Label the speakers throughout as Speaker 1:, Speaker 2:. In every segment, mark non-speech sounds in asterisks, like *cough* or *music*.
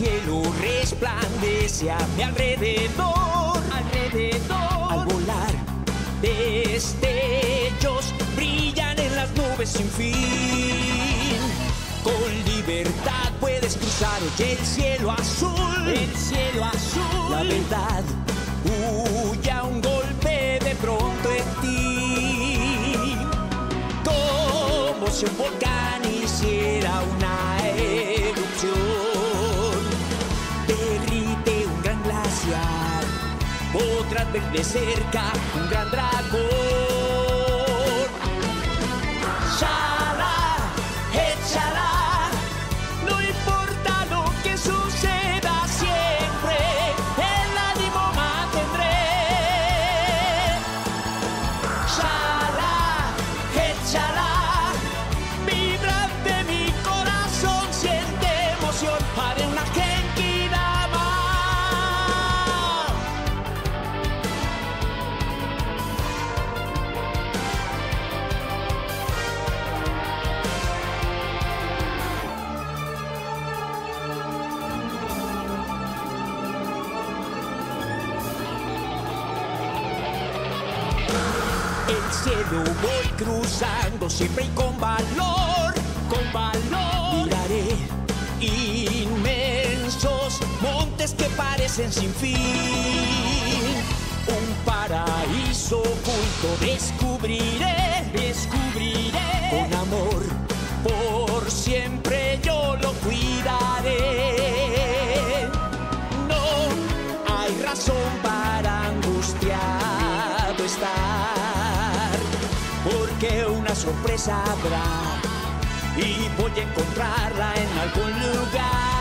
Speaker 1: El cielo resplandece a mi alrededor, alrededor. Al volar, destellos brillan en las nubes sin fin. Con libertad puedes cruzar hoy el cielo azul, el cielo azul. La verdad huye a un golpe de pronto en ti. Como si un volcán hiciera una erupción. Podrás ver de cerca un gran dragón. Siempre y con valor, con valor. Miraré inmensos montes que parecen sin fin. Un paraíso oculto descubriré, descubriré. Con amor, por siempre yo lo cuidaré. Sorpresa habrá y voy a encontrarla en algún lugar.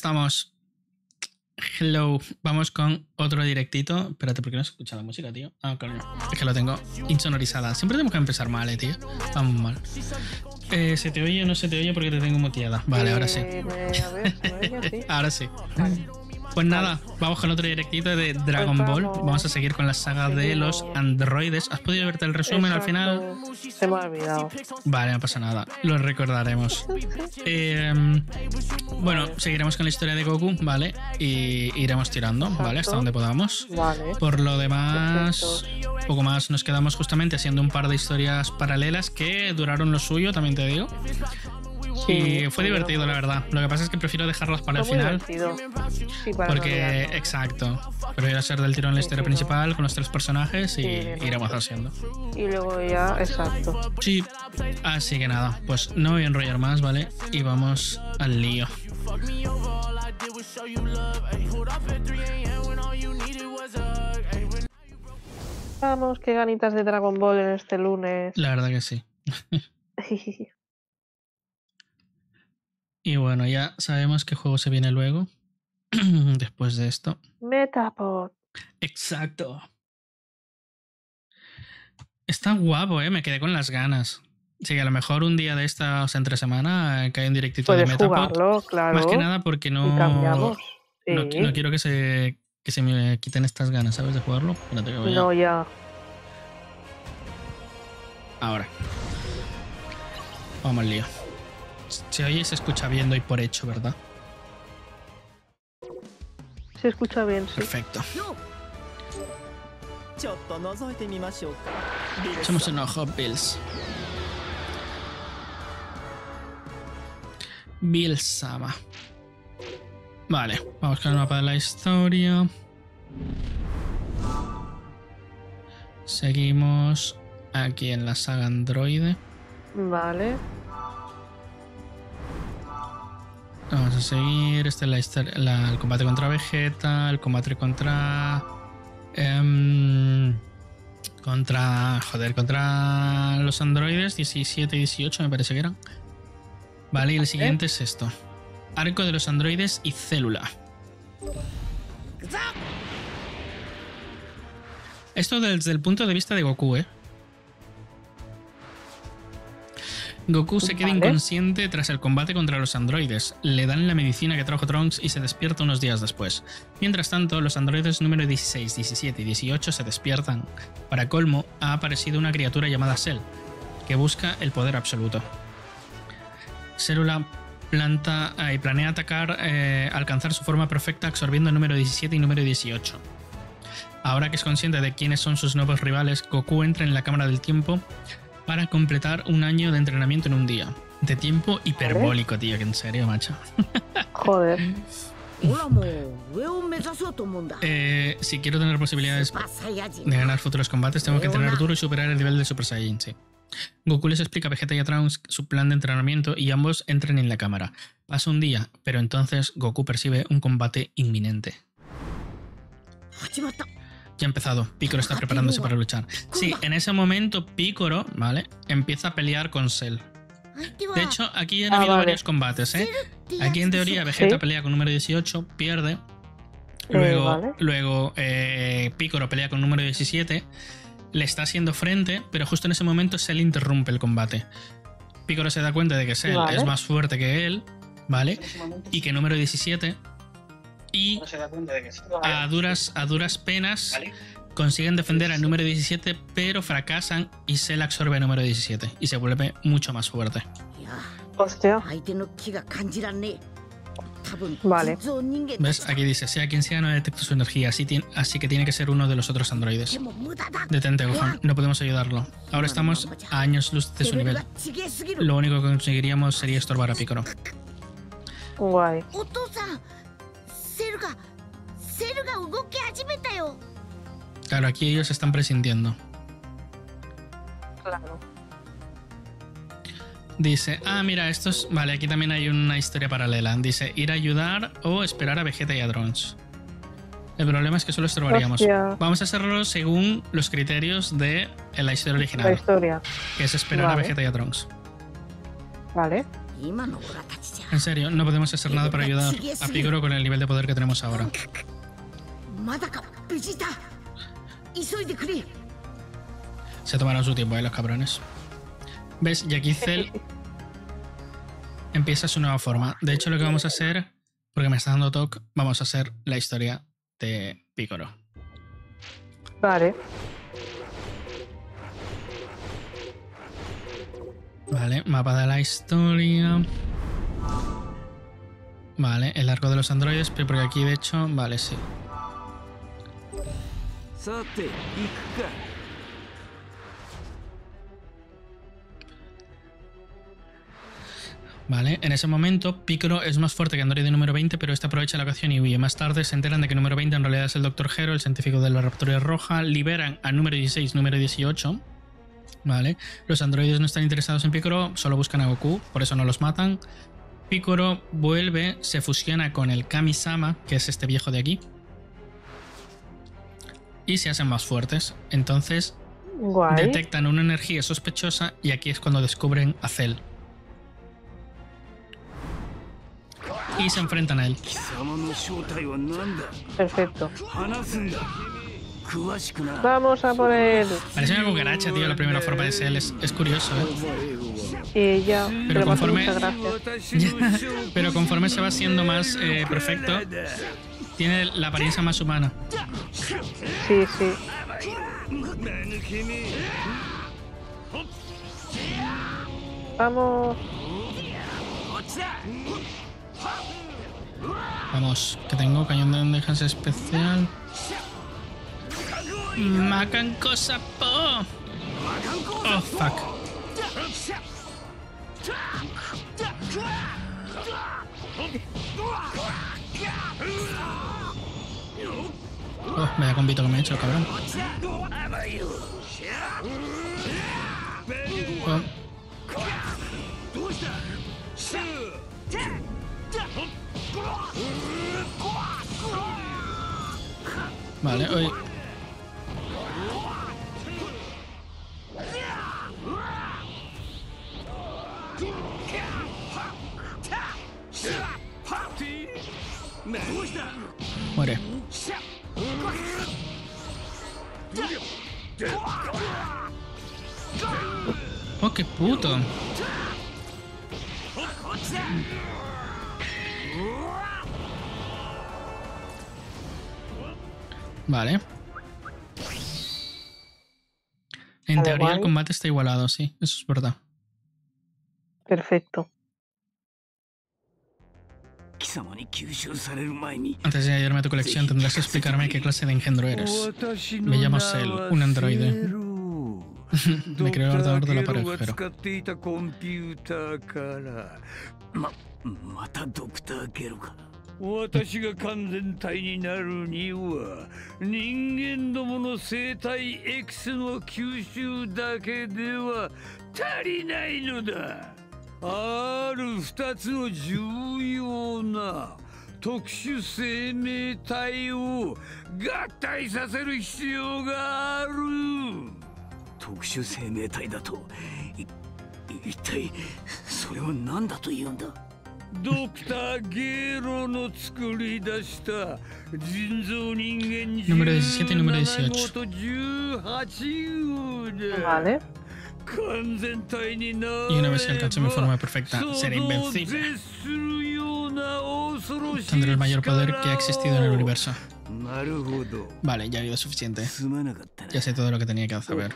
Speaker 2: Estamos. Hello. Vamos con otro directito. Espérate, ¿por qué no se escucha la música, tío? Ah, coño. Es que lo tengo insonorizada. Siempre tenemos que empezar mal, eh, tío. Vamos mal. Eh, ¿Se te oye o no se te oye porque te tengo muteada? Vale, ahora sí.
Speaker 3: Eh. Sí. *laughs*
Speaker 2: Ahora sí. Pues nada, vamos con otro directito de Dragon
Speaker 3: Pues
Speaker 2: Ball.
Speaker 3: vamos.
Speaker 2: A seguir con la saga de los androides. ¿Has podido verte el resumen al final?
Speaker 3: Se me ha olvidado.
Speaker 2: Vale, no pasa nada. Lo recordaremos. Eh, bueno, seguiremos con la historia de Goku, ¿vale? Y iremos tirando, ¿vale? Hasta donde podamos.
Speaker 3: Vale.
Speaker 2: Por lo demás,
Speaker 3: Perfecto.
Speaker 2: poco más nos quedamos justamente haciendo un par de historias paralelas que duraron lo suyo, también te digo.
Speaker 3: Sí,
Speaker 2: y fue
Speaker 3: sí,
Speaker 2: divertido, la verdad. Lo que pasa es que prefiero dejarlas para el final.
Speaker 3: Sí, para
Speaker 2: Porque, exacto. Prefiero hacer del tirón la
Speaker 3: Sí,
Speaker 2: historia
Speaker 3: sí, no.
Speaker 2: principal con los tres personajes y
Speaker 3: Sí,
Speaker 2: iremos haciendo.
Speaker 3: Y luego ya, exacto.
Speaker 2: Sí, así que nada, pues no voy a enrollar más, ¿vale? Y vamos al lío.
Speaker 3: Vamos, qué ganitas de Dragon Ball en este lunes.
Speaker 2: La verdad que sí. *laughs* Y bueno, ya sabemos qué juego se viene luego. *clears throat* Después de esto.
Speaker 3: Metapod.
Speaker 2: Exacto. Está guapo, ¿eh? Me quedé con las ganas. Sí, que a lo mejor un día de estas entre semana eh, cae un directito de Metapod.
Speaker 3: jugarlo, claro.
Speaker 2: Más que nada porque no,
Speaker 3: cambiamos.
Speaker 2: no,
Speaker 3: Sí.
Speaker 2: no quiero que se, que se me quiten estas ganas, ¿sabes? De jugarlo. Espérate que
Speaker 3: No, ya.
Speaker 2: Ahora. Vamos al lío se oye y se escucha bien, doy por hecho, ¿verdad?
Speaker 3: Se escucha bien, sí.
Speaker 2: Perfecto. Somos en Hot Bills. Bilsama. Vale, vamos con el mapa de la historia. Seguimos aquí en la saga androide.
Speaker 3: Vale.
Speaker 2: Vamos a seguir. Este es la hister- la- el combate contra Vegeta, el combate contra. em, contra. Joder, contra los androides 17 y 18, me parece que eran. Vale, y el siguiente es esto: Arco de los androides y célula. Esto desde el punto de vista de Goku, ¿eh? Goku se queda
Speaker 3: Vale.
Speaker 2: inconsciente tras el combate contra los androides. Le dan la medicina que trajo Trunks y se despierta unos días después. Mientras tanto, los androides número 16, 17 y 18 se despiertan. Para colmo, ha aparecido una criatura llamada Cell, que busca el poder absoluto. Célula planta eh, y planea atacar, eh, alcanzar su forma perfecta absorbiendo el número 17 y número 18. Ahora que es consciente de quiénes son sus nuevos rivales, Goku entra en la cámara del tiempo para completar un año de entrenamiento en un día. De tiempo hiperbólico, tío, que en serio, macho. *laughs*
Speaker 3: Joder.
Speaker 2: Eh, si quiero tener posibilidades de ganar futuros combates, tengo que entrenar duro y superar el nivel de Super Saiyan, sí. Goku les explica a Vegeta y a Trunks su plan de entrenamiento y ambos entran en la cámara. Pasa un día, pero entonces Goku percibe un combate inminente. Ya ha empezado. Pícoro está preparándose para luchar. Sí, en ese momento Pícoro, ¿vale? Empieza a pelear con Cell. De hecho, aquí han
Speaker 3: ah,
Speaker 2: habido varios combates, ¿eh? Aquí en teoría Vegeta pelea con número 18, pierde. Eh,
Speaker 3: luego,
Speaker 2: luego eh, Picoro pelea con número 17, le está haciendo frente, pero justo en ese momento Cell interrumpe el combate. Picoro se da cuenta de que Cell es más fuerte que él, ¿vale? Y que número 17 y a duras, a duras penas consiguen defender al número 17, pero fracasan y se la absorbe el número 17 y se vuelve mucho más fuerte.
Speaker 3: Hostia. Vale.
Speaker 2: ¿Ves? Aquí dice, sea quien sea, no detecto su energía, así, así que tiene que ser uno de los otros androides. Detente, Gohan, no podemos ayudarlo. Ahora estamos a años luz de su nivel. Lo único que conseguiríamos sería estorbar a Piccolo.
Speaker 3: Guay.
Speaker 4: お父さんセルがセルが動き始めたよ
Speaker 2: Claro, aquí ellos están presintiendo.
Speaker 3: Claro.
Speaker 2: Dice, ah, mira, estos... Vale, aquí también hay una historia paralela. Dice, ir a ayudar o esperar a Vegeta y a Trunks. El problema es que solo estorbaríamos.
Speaker 3: Hostia.
Speaker 2: Vamos a hacerlo según los criterios de la historia
Speaker 3: La
Speaker 2: original,
Speaker 3: historia.
Speaker 2: que es esperar a
Speaker 3: Vale.
Speaker 2: Vegeta y a Trunks.
Speaker 3: Vale.
Speaker 2: En serio, no podemos hacer nada para ayudar a Pigoro con el nivel de poder que tenemos ahora. Se tomaron su tiempo, ¿eh, los cabrones? ¿Ves? Y aquí Cell *laughs* empieza su nueva forma. De hecho, lo que vamos a hacer, porque me está dando toque, vamos a hacer la historia de Picoro.
Speaker 3: Vale.
Speaker 2: Vale, mapa de la historia. Vale, el arco de los androides, pero porque aquí de hecho... Vale, sí. Vale, en ese momento Piccolo es más fuerte que Android número 20, pero este aprovecha la ocasión y huye. Más tarde se enteran de que número 20 en realidad es el Dr. Hero, el científico de la Raptoria Roja. Liberan a número 16, número 18. ¿vale? Los androides no están interesados en Piccolo, solo buscan a Goku, por eso no los matan. Piccolo vuelve, se fusiona con el Kamisama, que es este viejo de aquí. Y se hacen más fuertes. Entonces detectan una energía sospechosa y aquí es cuando descubren a Cell. Y se enfrentan a él.
Speaker 3: Perfecto. Vamos a por él.
Speaker 2: Parece una cucaracha, tío, la primera forma de ser. Es, es curioso, ¿eh?
Speaker 3: Y ya,
Speaker 2: pero,
Speaker 3: pero
Speaker 2: conforme. *laughs* pero conforme se va haciendo más eh, perfecto, tiene la apariencia más humana.
Speaker 3: Sí, sí. Vamos.
Speaker 2: Vamos, que tengo cañón de defensa especial. Macanco sapo. Oh, fuck. Oh, vaya compito que me he hecho, cabrón. Oh. Vale, hoy. Muere. Oh, qué puto. Vale. En teoría el combate está igualado, sí, eso es verdad.
Speaker 3: Perfecto.
Speaker 2: Antes de hallarme a tu colección, tendrás que explicarme qué clase de engendro eres. Me llamo Cell, un androide. *laughs* Me creo el ordenador
Speaker 5: del aparejero. 私が完全体になるには人間どもの生体 X の吸収だけでは足りないのだ。ある二つの重要な特殊生命体を合体させる必要がある。特殊生命体だとい一体それは何だというんだ？ドクターゲーロの作り出した人造人間
Speaker 2: Número 17 y número
Speaker 5: 17
Speaker 2: 18.
Speaker 5: 号と18号だ
Speaker 3: Vale.
Speaker 5: 完全体にな
Speaker 2: Y una vez se alcance mi forma perfecta, seré invencible. Tendré el mayor poder que ha existido en el universo.
Speaker 5: なるほど
Speaker 2: Vale, ya ha habido suficiente.
Speaker 5: すまなかったな
Speaker 2: Ya sé todo lo que tenía que saber.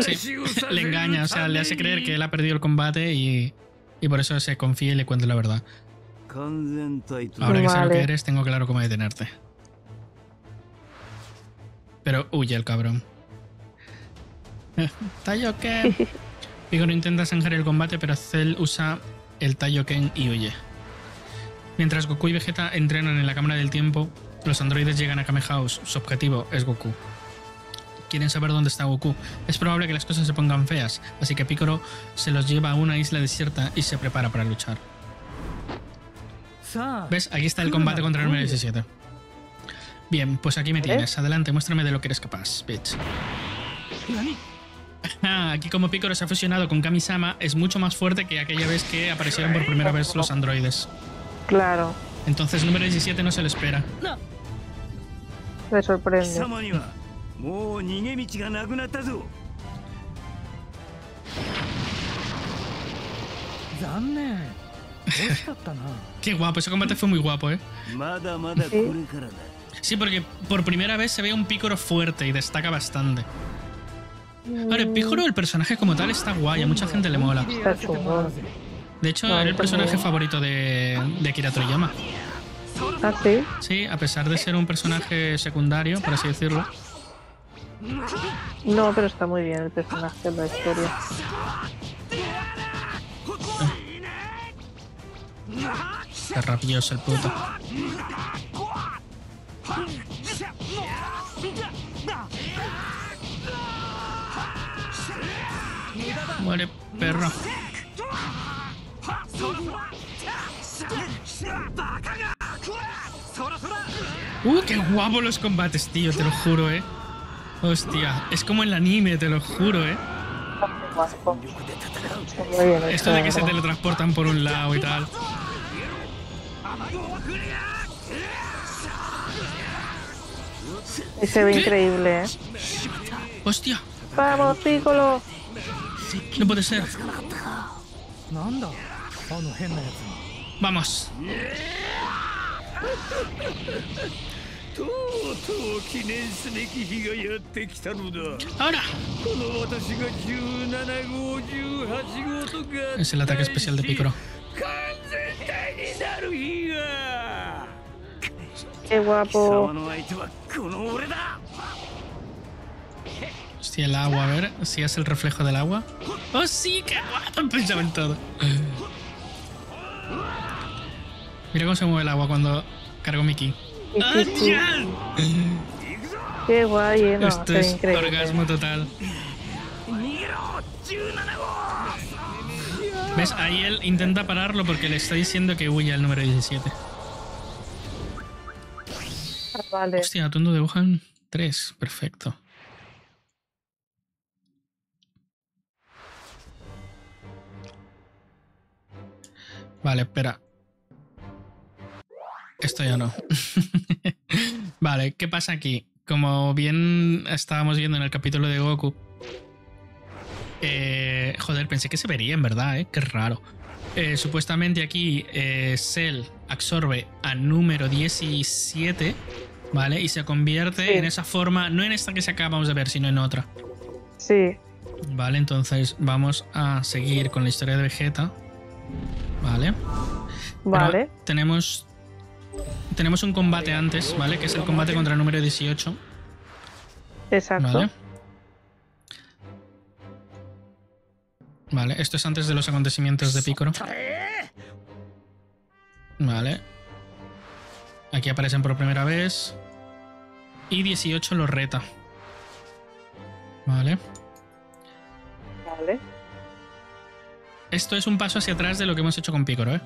Speaker 2: Sí, *laughs* le engaña, o sea, le hace creer que él ha perdido el combate y, y por eso se confía y le cuenta la verdad. Ahora que sé lo que eres, tengo claro cómo detenerte. Pero huye el cabrón. *laughs* tallo Ken. *laughs* Intenta zanjar el combate, pero Cell usa el Tallo Ken y huye. Mientras Goku y Vegeta entrenan en la cámara del tiempo, los androides llegan a Kame House. Su objetivo es Goku. Quieren saber dónde está Goku. Es probable que las cosas se pongan feas, así que Piccolo se los lleva a una isla desierta y se prepara para luchar. ¿Ves? Aquí está el combate contra el número 17. Bien, pues aquí me
Speaker 3: Vale.
Speaker 2: tienes. Adelante, muéstrame de lo que eres capaz, bitch. Ah, aquí como Piccolo se ha fusionado con Kami-sama, es mucho más fuerte que aquella vez que aparecieron por primera vez los androides.
Speaker 3: Claro.
Speaker 2: Entonces número 17 no se lo espera.
Speaker 3: Me
Speaker 5: 貴
Speaker 3: sorprende.
Speaker 5: 様にはもう逃げ道がなくなったぞ
Speaker 6: 残念惜*laughs* しかったな
Speaker 2: Qué guapo, ese combate fue muy guapo, ¿eh?
Speaker 5: まだまだこれからだ
Speaker 2: Sí, porque por primera vez se ve un Piccolo fuerte y destaca bastante. Ahora, el Piccolo, el personaje como tal, está guay, a mucha gente le mola.
Speaker 6: やらせてもらうぜ
Speaker 2: De hecho,
Speaker 3: Vale,
Speaker 2: era el
Speaker 3: pues
Speaker 2: personaje
Speaker 3: muy-
Speaker 2: favorito de, de Akira Toriyama.
Speaker 3: Ah, sí.
Speaker 2: Sí, a pesar de ser un personaje secundario, por así decirlo.
Speaker 3: No, pero está muy bien el personaje, la historia.
Speaker 2: Qué rabioso el puto. Muere, perro. Uh, qué guapo los combates, tío, te lo juro, eh. Hostia, es como el anime, te lo juro, ¿eh? Esto de que se teletransportan por un lado y tal.
Speaker 3: Y se ve increíble, ¿eh?
Speaker 2: ¡Hostia!
Speaker 3: ¡Vamos, Piccolo!
Speaker 2: No puede ser. Vamos.
Speaker 5: とうとう記念すべき日がやってきたのだ
Speaker 2: Ahora.
Speaker 5: この私が17号18号とか
Speaker 2: Es el ataque especial de Piccolo.
Speaker 5: 完全体になる日が
Speaker 3: ¡Qué
Speaker 5: 貴様
Speaker 3: guapo!
Speaker 5: の相手はこの俺だ
Speaker 2: Hostia, el agua, a ver si es el reflejo del agua. ¡Oh, sí! ¡Qué guapo! Pensaba en todo. Mira cómo se mueve el agua cuando cargo Mickey.
Speaker 3: Sí,
Speaker 2: ¡Ah,
Speaker 3: sí, sí.
Speaker 2: ya!
Speaker 3: Qué guay, ¿eh? no,
Speaker 2: Esto es
Speaker 3: increíble.
Speaker 2: orgasmo total. ¿Ves? Ahí él intenta pararlo porque le está diciendo que huya el número 17.
Speaker 3: Ah, vale.
Speaker 2: Hostia, atuendo de Wuhan 3. Perfecto. Vale, espera. Esto ya no. *laughs* vale, ¿qué pasa aquí? Como bien estábamos viendo en el capítulo de Goku. eh, joder, pensé que se vería en verdad, ¿eh? Qué raro. Eh, supuestamente aquí eh, Cell absorbe a número 17, ¿vale? Y se convierte
Speaker 3: Sí.
Speaker 2: en esa forma, no en esta que se acabamos de ver, sino en otra.
Speaker 3: Sí.
Speaker 2: Vale, entonces vamos a seguir con la historia de Vegeta. Vale. Pero
Speaker 3: Vale.
Speaker 2: tenemos. Tenemos un combate antes, ¿vale? Que es el combate contra el número 18.
Speaker 3: Exacto.
Speaker 2: Vale. Vale, esto es antes de los acontecimientos de Picoro. Vale. Aquí aparecen por primera vez. Y 18 los reta. Vale.
Speaker 3: Vale.
Speaker 2: Esto es un paso hacia atrás de lo que hemos hecho con Picoro, ¿eh?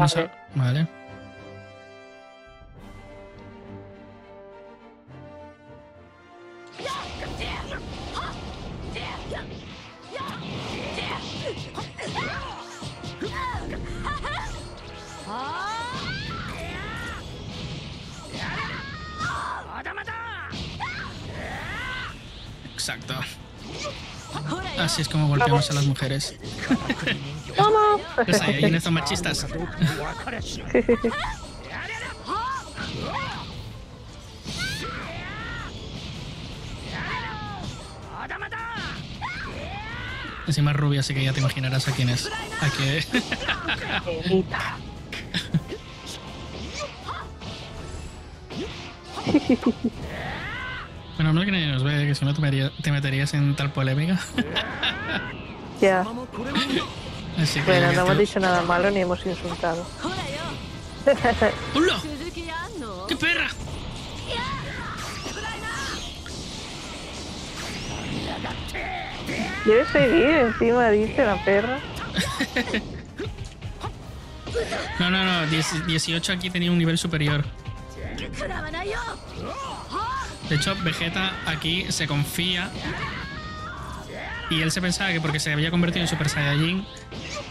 Speaker 2: No sé. Vale. Exacto. Así es como golpeamos a las mujeres. *laughs*
Speaker 3: ¡Vamos!
Speaker 2: Los Saiyajines son machistas. 'Encima es rubia, así que ya te imaginarás a quién es. A.
Speaker 3: Nenita.
Speaker 2: Bueno, no que nadie nos ve, que si no te meterías en tal polémica.
Speaker 3: Ya.
Speaker 2: Así que...
Speaker 3: Bueno, no hemos dicho nada malo ni hemos insultado. *laughs*
Speaker 2: ¡Hola! ¡Qué perra!
Speaker 3: ¿Quieres seguir encima, dice la perra? *laughs*
Speaker 2: No, no, no. 10 18 aquí tenía un nivel superior. De hecho, Vegeta aquí se confía. Y él se pensaba que porque se había convertido en Super Saiyajin,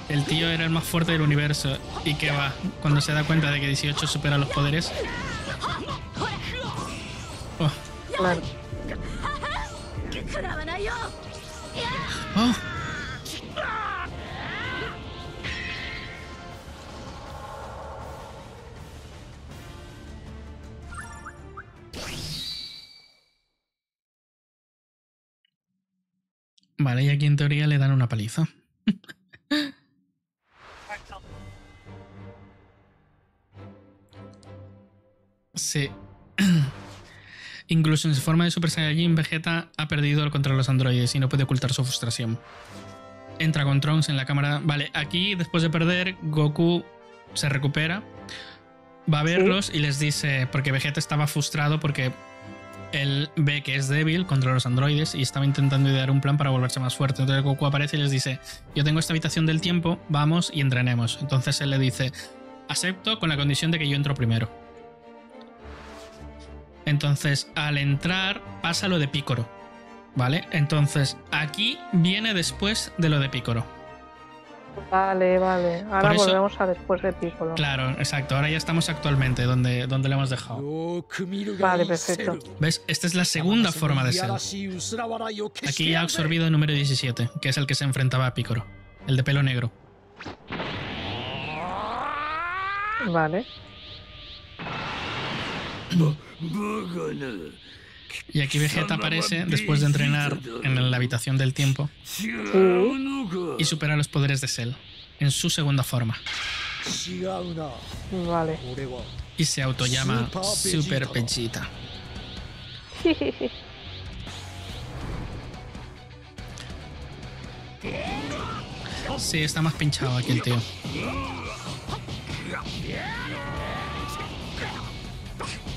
Speaker 2: el tío era el más fuerte del universo. Y que va, cuando se da cuenta de que 18 supera los poderes. Oh, oh. Vale, y aquí en teoría le dan una paliza. Sí. *clears throat* Incluso en su forma de Super Saiyajin, Vegeta ha perdido el control de los androides y no puede ocultar su frustración. Entra con Trunks en la cámara. Vale, aquí después de perder, Goku se recupera, va a verlos y les dice, porque Vegeta estaba frustrado porque él ve que es débil contra los androides y estaba intentando idear un plan para volverse más fuerte. Entonces Goku aparece y les dice, yo tengo esta habitación del tiempo, vamos y entrenemos. Entonces él le dice, acepto con la condición de que yo entro primero. Entonces, al entrar pasa lo de Pícoro. ¿Vale? Entonces, aquí viene después de lo de Pícoro.
Speaker 3: Vale, vale. Ahora volvemos a después de Pícoro.
Speaker 2: Claro, exacto. Ahora ya estamos actualmente donde, donde le hemos dejado.
Speaker 3: Vale, perfecto.
Speaker 2: ¿Ves? Esta es la segunda forma de ser. Aquí
Speaker 6: ya ha
Speaker 2: absorbido el número 17, que es el que se enfrentaba a Piccolo. El de pelo negro.
Speaker 3: Vale.
Speaker 2: Y aquí Vegeta aparece después de entrenar en la habitación del tiempo y supera los poderes de Cell en su segunda forma.
Speaker 3: Vale.
Speaker 2: Y se autollama
Speaker 6: Super Vegeta. *laughs*
Speaker 2: Sí, está más pinchado aquí el tío.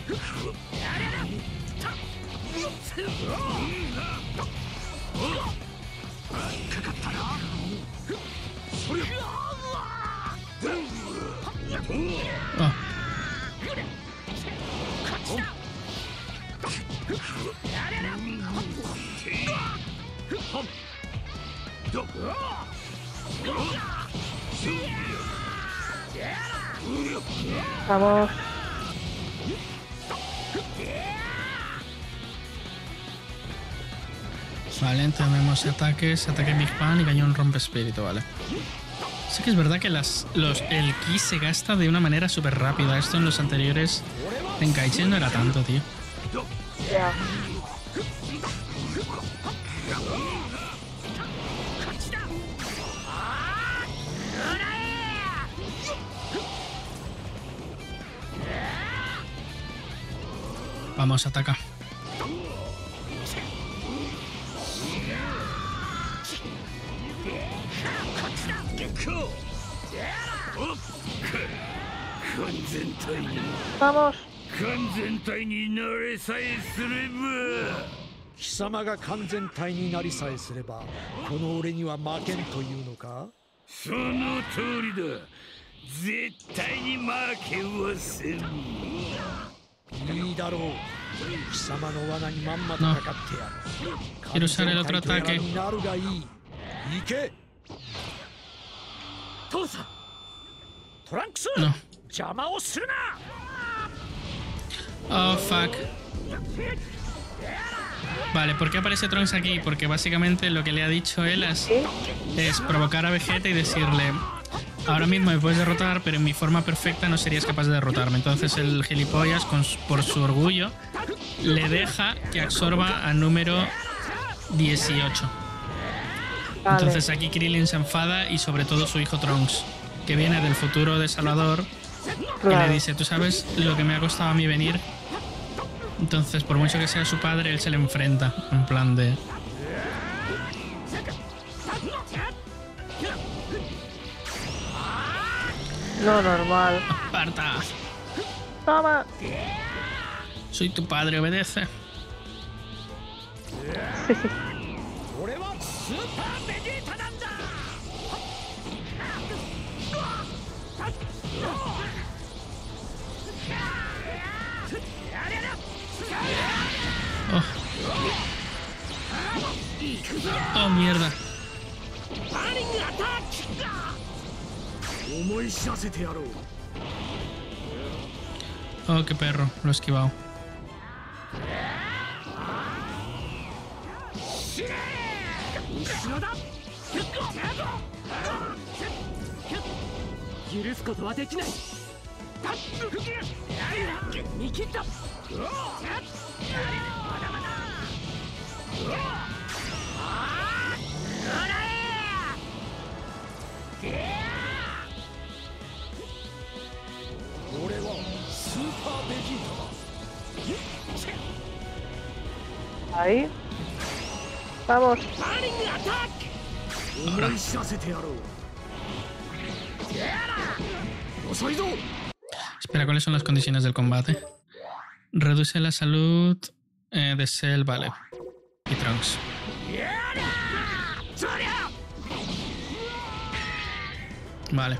Speaker 2: Oh.
Speaker 3: Vamos.
Speaker 2: Vale, tenemos ataques, ataque Big Bang y cañón rompe espíritu, vale. Sí que es verdad que el ki se gasta de una manera súper rápida. Esto en los anteriores en Kaichen no era tanto, tío.
Speaker 3: Ya.
Speaker 2: Vamos, ataca.
Speaker 3: Vamos.
Speaker 5: 完全体になれさえすれば
Speaker 7: 貴様が完全体になりさえすればこの俺には負けんというのか？
Speaker 5: その通りだ絶対に負けはせん
Speaker 7: いいだろう貴様の罠にまんまとかかってやる
Speaker 2: Quiero usar el otro
Speaker 7: 完全体
Speaker 2: ataque
Speaker 7: とやらになるがいい行け
Speaker 6: 父さんトランクス
Speaker 2: No.
Speaker 6: 邪魔をするな
Speaker 2: Oh, fuck. Vale, ¿por qué aparece Trunks aquí? Porque básicamente lo que le ha dicho él es, es provocar a Vegeta y decirle, ahora mismo me puedes derrotar, pero en mi forma perfecta no serías capaz de derrotarme. Entonces el gilipollas, con por su orgullo, le deja que absorba a número 18.
Speaker 3: Vale.
Speaker 2: Entonces aquí Krillin se enfada y sobre todo su hijo Trunks, que viene del futuro de Salvador, y
Speaker 3: Claro.
Speaker 2: le dice, ¿tú sabes lo que me ha costado a mí venir? Entonces, por mucho que sea su padre, él se le enfrenta, en plan de...
Speaker 3: No, normal.
Speaker 2: Aparta.
Speaker 3: Toma.
Speaker 2: Soy tu padre, obedece. Oh, oh mierda.
Speaker 7: 思い知らせてやろう
Speaker 2: Oh, qué perro. Lo he esquivado.
Speaker 6: 許
Speaker 7: 俺はスーパーベジータだ
Speaker 3: Ahí. Vamos.
Speaker 7: 思い知らせてやろう遅いぞ
Speaker 2: Espera, ¿cuáles son las condiciones del combate? Reduce la salud eh, de Cell, vale. Y Trunks. Vale.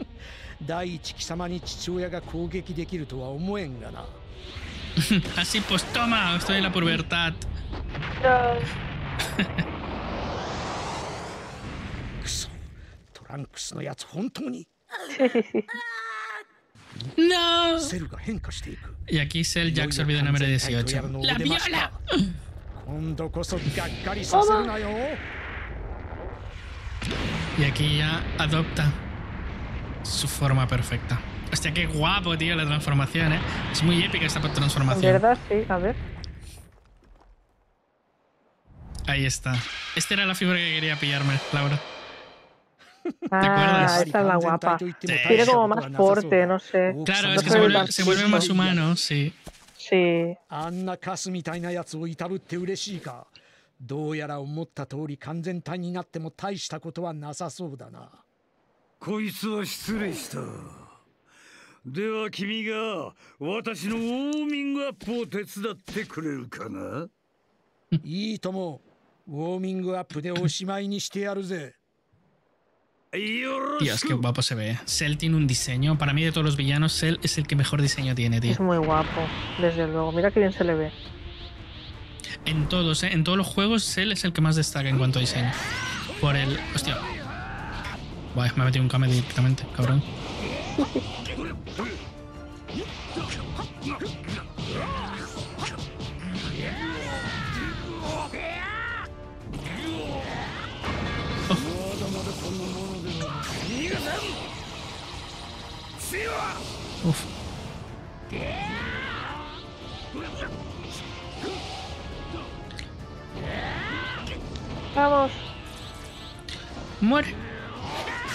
Speaker 7: 第一貴様に父親が攻撃できるとは思えんがな
Speaker 2: Así pues, *laughs* toma, estoy en la pubertad. *laughs*
Speaker 3: No.
Speaker 7: クソトランクスのやつ本当に
Speaker 2: ¡No!
Speaker 7: セ*laughs* ルが変化していく
Speaker 2: Y aquí Cell ya absorbido el número 18. ¡La viola!
Speaker 7: 今度こそがっかりさせるなよ
Speaker 2: Y aquí ya adopta su forma perfecta. Hostia, qué guapo, tío, la transformación, ¿eh? Es muy épica esta
Speaker 3: En
Speaker 2: transformación.
Speaker 3: verdad, sí. A ver.
Speaker 2: Ahí está. Esta era la figura que quería pillarme, Laura.
Speaker 3: Ah,
Speaker 2: acuerdas?
Speaker 3: esta es la guapa.
Speaker 2: Sí.
Speaker 3: Tiene como más porte, no sé.
Speaker 2: Claro,
Speaker 3: No
Speaker 2: es que
Speaker 3: soy
Speaker 2: se vuelve,
Speaker 3: tan-
Speaker 2: se vuelve más humano, sí.
Speaker 3: Sí.
Speaker 7: あんなカスみたいなやつをいたぶって嬉しいかどうやら思った通り完全体になっても大したことはなさそうだな
Speaker 5: こいつは失礼したでは君が私のウォーミングアップを手伝ってくれるかない
Speaker 7: いともウォーミングアップでおしまいにしてやるぜ*laughs*
Speaker 5: よろ
Speaker 2: Dios,
Speaker 5: し
Speaker 2: qué
Speaker 5: く
Speaker 2: guapo se ve. Cell tiene un diseño. Para mí, de todos los villanos, Cell es el que mejor diseño tiene, tío.
Speaker 3: Es muy guapo. Desde luego. Mira que bien se le ve.
Speaker 2: En todos, ¿eh? En todos los juegos, Cell es el que más destaca en cuanto a diseño. Por el. Hostia. Vaya, me ha metido un came directamente, cabrón. Uf.
Speaker 3: Vamos.
Speaker 2: Muere.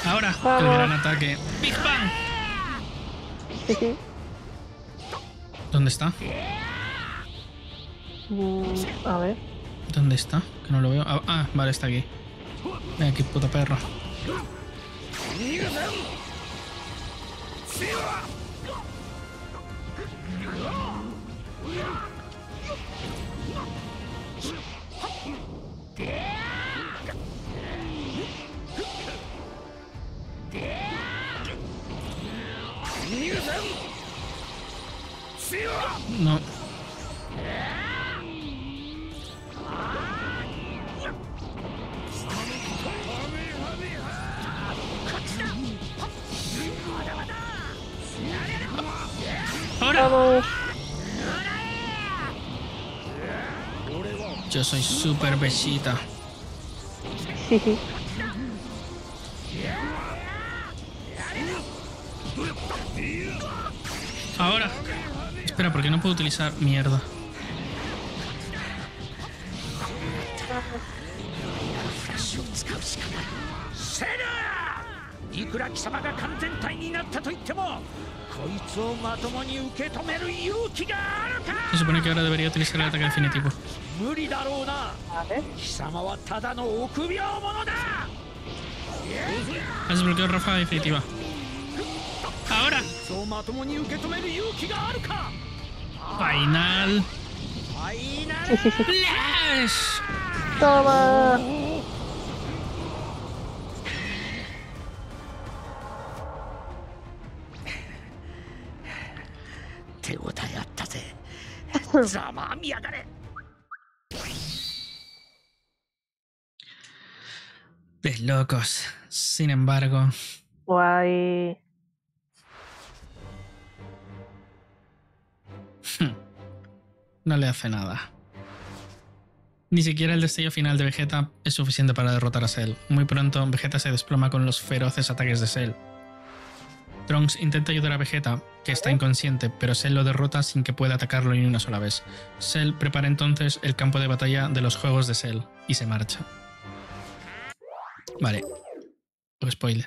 Speaker 2: Ahora, el gran ataque. Big Bang. ¿Dónde está?
Speaker 3: Mm, a ver.
Speaker 2: ¿Dónde está? Que no lo veo. Ah, ah, vale, está aquí. Ven aquí, puta perro. Yo soy súper besita. *laughs* Ahora. Espera, porque no puedo utilizar mierda? Se supone que ahora debería utilizar el ataque definitivo. Has desbloqueado ráfaga definitiva. Ahora.
Speaker 7: そうまともに受け止める勇気があるか
Speaker 2: Final.
Speaker 7: ファイナル
Speaker 2: Flash.
Speaker 3: Toma.
Speaker 2: Locos. Sin embargo.
Speaker 3: Guay.
Speaker 2: No le hace nada. Ni siquiera el destello final de Vegeta es suficiente para derrotar a Cell. Muy pronto, Vegeta se desploma con los feroces ataques de Cell. Trunks intenta ayudar a Vegeta, que está inconsciente, pero Cell lo derrota sin que pueda atacarlo ni una sola vez. Cell prepara entonces el campo de batalla de los juegos de Cell y se marcha. Vale. Spoiler.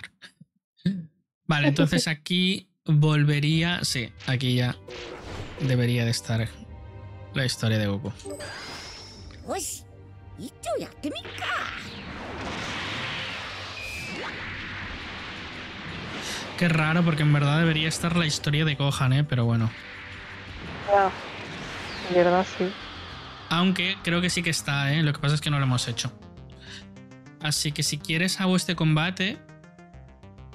Speaker 2: Vale, entonces *laughs* aquí volvería. Sí, aquí ya debería de estar la historia de Goku. Qué raro, porque en verdad debería estar la historia de Gohan, ¿eh? Pero bueno.
Speaker 3: Ah, en verdad sí.
Speaker 2: Aunque creo que sí que está, ¿eh? Lo que pasa es que no lo hemos hecho. Así que si quieres hago este combate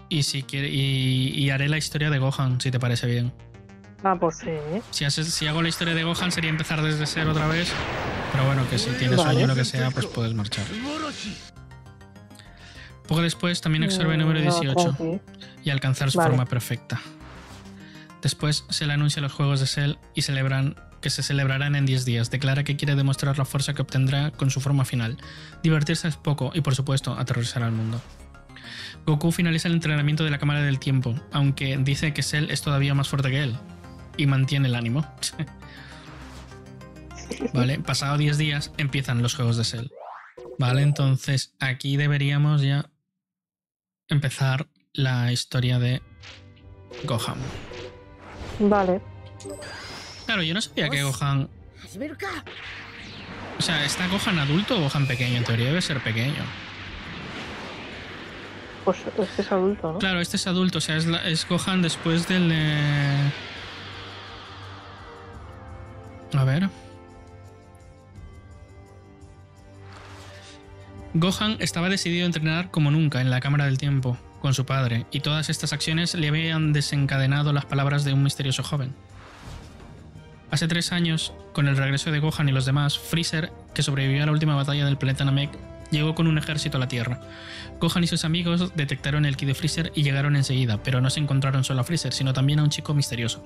Speaker 2: y si quiere, y, y haré la historia de Gohan, si te parece bien.
Speaker 3: Ah, pues sí.
Speaker 2: Si, haces, si hago la historia de Gohan sería empezar desde cero otra vez. Pero bueno, que si tienes
Speaker 3: Vale.
Speaker 2: sueño o lo que sea, pues puedes marchar. Poco después también absorbe número
Speaker 3: Mm, no,
Speaker 2: 18
Speaker 3: tranqui.
Speaker 2: y alcanzar su
Speaker 3: Vale.
Speaker 2: forma perfecta. Después se le anuncia los juegos de Cell y celebran que se celebrarán en 10 días. Declara que quiere demostrar la fuerza que obtendrá con su forma final. Divertirse es poco y por supuesto aterrorizar al mundo. Goku finaliza el entrenamiento de la cámara del tiempo, aunque dice que Cell es todavía más fuerte que él y mantiene el ánimo. *laughs* vale, pasado 10 días empiezan los juegos de Cell. Vale, entonces aquí deberíamos ya empezar la historia de Gohan.
Speaker 3: Vale.
Speaker 2: Claro, yo no sabía que
Speaker 4: pues, Gohan. Pues
Speaker 2: o sea, ¿está Gohan adulto o Gohan pequeño? En teoría debe ser pequeño.
Speaker 3: Pues este es adulto, ¿no?
Speaker 2: Claro, este es adulto, o sea, es, Gohan después del. Eh, a ver. Gohan estaba decidido a entrenar como nunca en la Cámara del Tiempo, con su padre, y todas estas acciones le habían desencadenado las palabras de un misterioso joven. Hace tres años, con el regreso de Gohan y los demás, Freezer, que sobrevivió a la última batalla del planeta Namek, llegó con un ejército a la Tierra. Gohan y sus amigos detectaron el ki de Freezer y llegaron enseguida, pero no se encontraron solo a Freezer, sino también a un chico misterioso.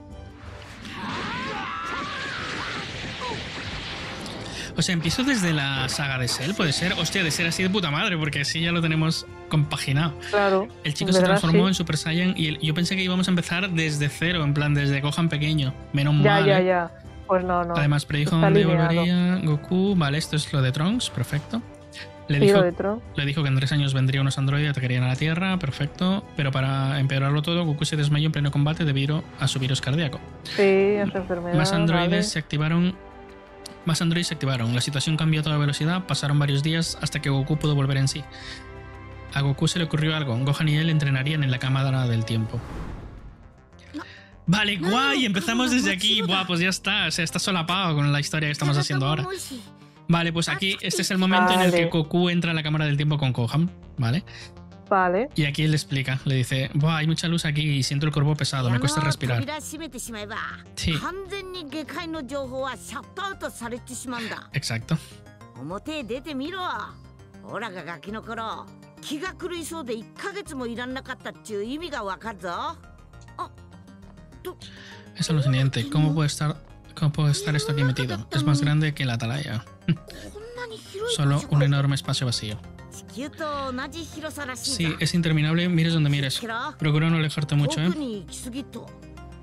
Speaker 2: O sea, empiezo desde la saga de Cell, puede ser. Hostia, de ser así de puta madre, porque así ya lo tenemos compaginado.
Speaker 3: Claro.
Speaker 2: El chico se transformó
Speaker 3: sí.
Speaker 2: en Super Saiyan y el- yo pensé que íbamos a empezar desde cero, en plan desde Gohan pequeño. Menos
Speaker 3: Ya,
Speaker 2: mal.
Speaker 3: ya,
Speaker 2: ¿eh?
Speaker 3: ya. Pues no, no.
Speaker 2: Además, predijo dónde volvería Goku. Vale, esto es lo de Trunks, perfecto. Le dijo, le dijo que en tres años vendría unos androides y atacarían a la Tierra, perfecto. Pero para empeorarlo todo, Goku se desmayó en pleno combate debido a su virus cardíaco.
Speaker 3: Sí, a su enfermedad.
Speaker 2: Más androides
Speaker 3: vale.
Speaker 2: se activaron. Más androides se activaron. La situación cambió a toda velocidad. Pasaron varios días hasta que Goku pudo volver en sí. A Goku se le ocurrió algo. Gohan y él entrenarían en la cámara del tiempo. Vale, guay, empezamos desde aquí. Buah, pues ya está. O sea, está solapado con la historia que estamos haciendo ahora. Vale, pues aquí este es el momento en el que. Goku entra a la cámara del tiempo con Gohan, ¿vale?
Speaker 3: Vale.
Speaker 2: Y aquí él le explica, le dice, Buah, hay mucha luz aquí y siento el cuerpo pesado, me cuesta respirar.
Speaker 4: 扉閉めてしまえば
Speaker 2: Sí,
Speaker 4: 完全に下界の情報はシャットアウトされてしまうんだ
Speaker 2: exacto.
Speaker 4: 表へ出てみろオラがガキの頃気が狂いそうで1ヶ月もいらんなかったっちゅう意味がわかるぞ
Speaker 2: Es alucinante. ¿Cómo puede estar, cómo puede estar esto aquí metido? Es más grande que la atalaya.
Speaker 4: こんなに広い
Speaker 2: Solo
Speaker 4: 場所
Speaker 2: un
Speaker 4: が
Speaker 2: enorme espacio vacío. Sí, es interminable, mires donde mires. Procura no alejarte mucho, ¿eh?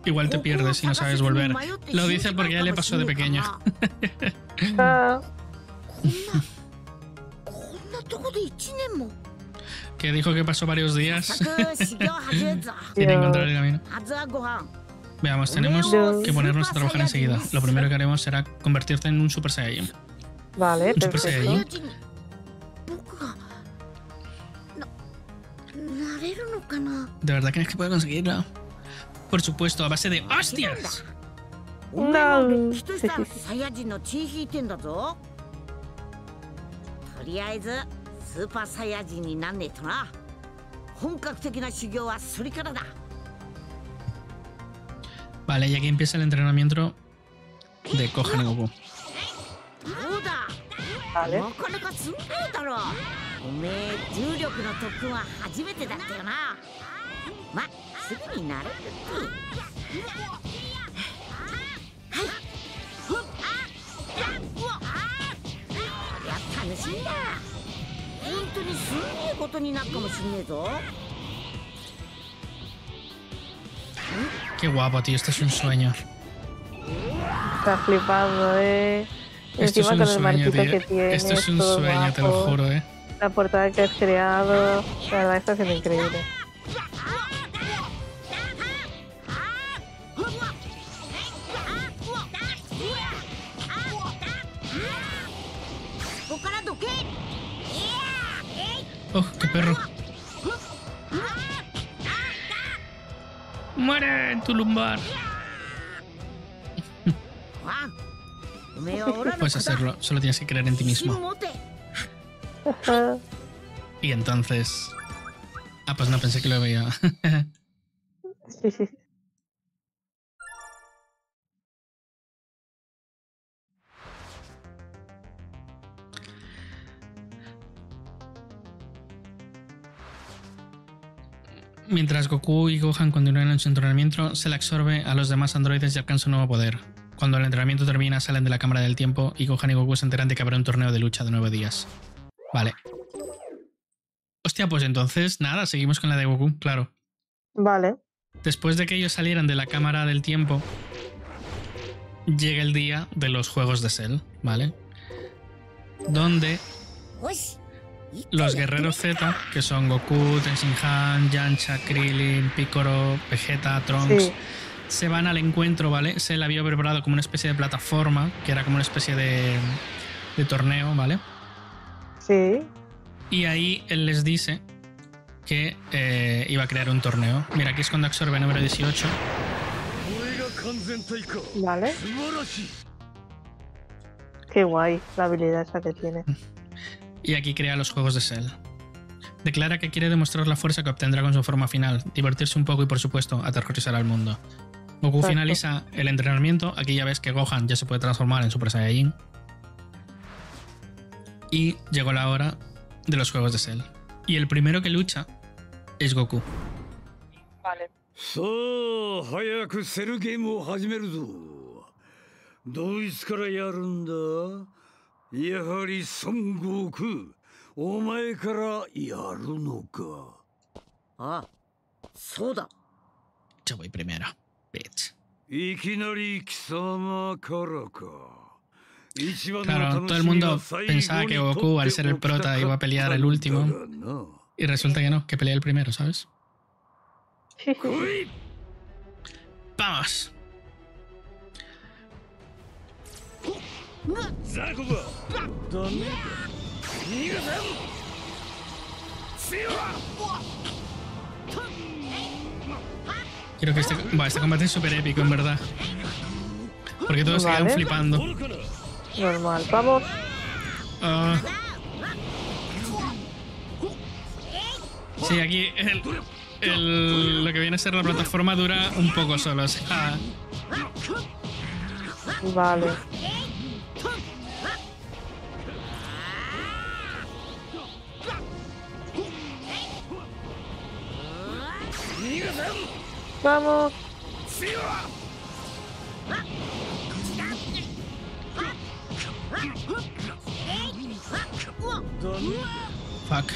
Speaker 2: Igual te pierdes si no sabes volver. Lo dice porque ya le pasó de pequeño. *laughs*
Speaker 3: Ah.
Speaker 2: que dijo que pasó varios días sin *laughs* encontrar el camino. Veamos, tenemos que ponernos a trabajar enseguida. Lo primero que haremos será convertirte en un Super Saiyajin.
Speaker 3: Vale,
Speaker 2: un Super
Speaker 4: Saiyajin れるのかな
Speaker 2: ¿De verdad crees que puede conseguirlo? Por supuesto, a base de hostias.
Speaker 4: お前もれっきとし
Speaker 3: No.
Speaker 4: たサイヤ人の血引いてんだぞとりあえずスーパーサイヤ人になんねえとな本格的な修行はそれからだ
Speaker 2: Vale, y aquí empieza el entrenamiento de Gohan y Goku.
Speaker 4: どうだ
Speaker 3: Vale.
Speaker 4: なかなかすんげえだろおめえ重力の特訓は初めてだったよなますぐになれるっていや楽しみだ本当にすんげえことになるかもしんねえぞ
Speaker 2: Qué guapo, tío. Esto es un sueño.
Speaker 3: Está flipando, eh.
Speaker 2: Esto es un
Speaker 3: con el
Speaker 2: sueño, tío.
Speaker 3: que tiene.
Speaker 2: Esto es un sueño, bajo, te lo juro, eh.
Speaker 3: La portada que has creado, la verdad está siendo increíble.
Speaker 2: ¡Oh, qué perro! ¡Muere en tu lumbar! *laughs* Puedes hacerlo, solo tienes que creer en ti mismo. Y entonces. Ah, pues no, pensé que lo veía. *laughs* Mientras Goku y Gohan continúan en su entrenamiento, se le absorbe a los demás androides y alcanza un nuevo poder. Cuando el entrenamiento termina, salen de la cámara del tiempo y Gohan y Goku se enteran de que habrá un torneo de lucha de nueve días. Vale. Hostia, pues entonces, nada, seguimos con la de Goku, claro.
Speaker 3: Vale.
Speaker 2: Después de que ellos salieran de la cámara del tiempo, llega el día de los juegos de Cell, ¿vale? Donde los guerreros Z, que son Goku, Tenshinhan, Yancha, Krillin, Piccolo, Vegeta, Trunks,
Speaker 3: Sí
Speaker 2: se van al encuentro, ¿vale? Se la había preparado como una especie de plataforma, que era como una especie de, de torneo, ¿vale?
Speaker 3: Sí.
Speaker 2: Y ahí él les dice que eh, iba a crear un torneo. Mira, aquí es cuando absorbe número 18.
Speaker 3: Vale. Qué guay la habilidad esa que tiene.
Speaker 2: Y aquí crea los juegos de Cell. Declara que quiere demostrar la fuerza que obtendrá con su forma final, divertirse un poco y por supuesto aterrorizar al mundo. Goku finaliza el entrenamiento. Aquí ya ves que Gohan ya se puede transformar en Super Saiyajin. Y llegó la hora de los juegos de Cell. Y el primero que lucha es Goku.
Speaker 3: Vale.
Speaker 4: Ah,
Speaker 2: Yo voy primero. Claro, todo el mundo pensaba que Goku, al ser el prota, iba a pelear el último. Y resulta que no, que pelea el primero, ¿sabes? *laughs* ¡Vamos! Quiero que este, este combate es súper épico, en verdad. Porque todos se quedan
Speaker 3: Vale.
Speaker 2: flipando.
Speaker 3: Normal. Vamos.
Speaker 2: Ah. sí, aquí el- el- lo que viene a ser la plataforma dura un poco solo. O sea,
Speaker 3: Vale. Vamos.
Speaker 2: fuck.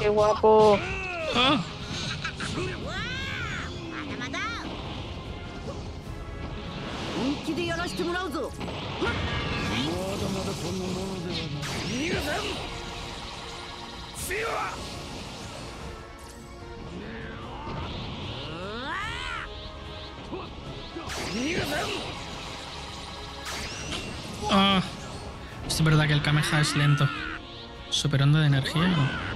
Speaker 3: qué guapo.
Speaker 2: ¿Ah? Es verdad que el Kameha es lento. ¿Superando de energía? ¿no?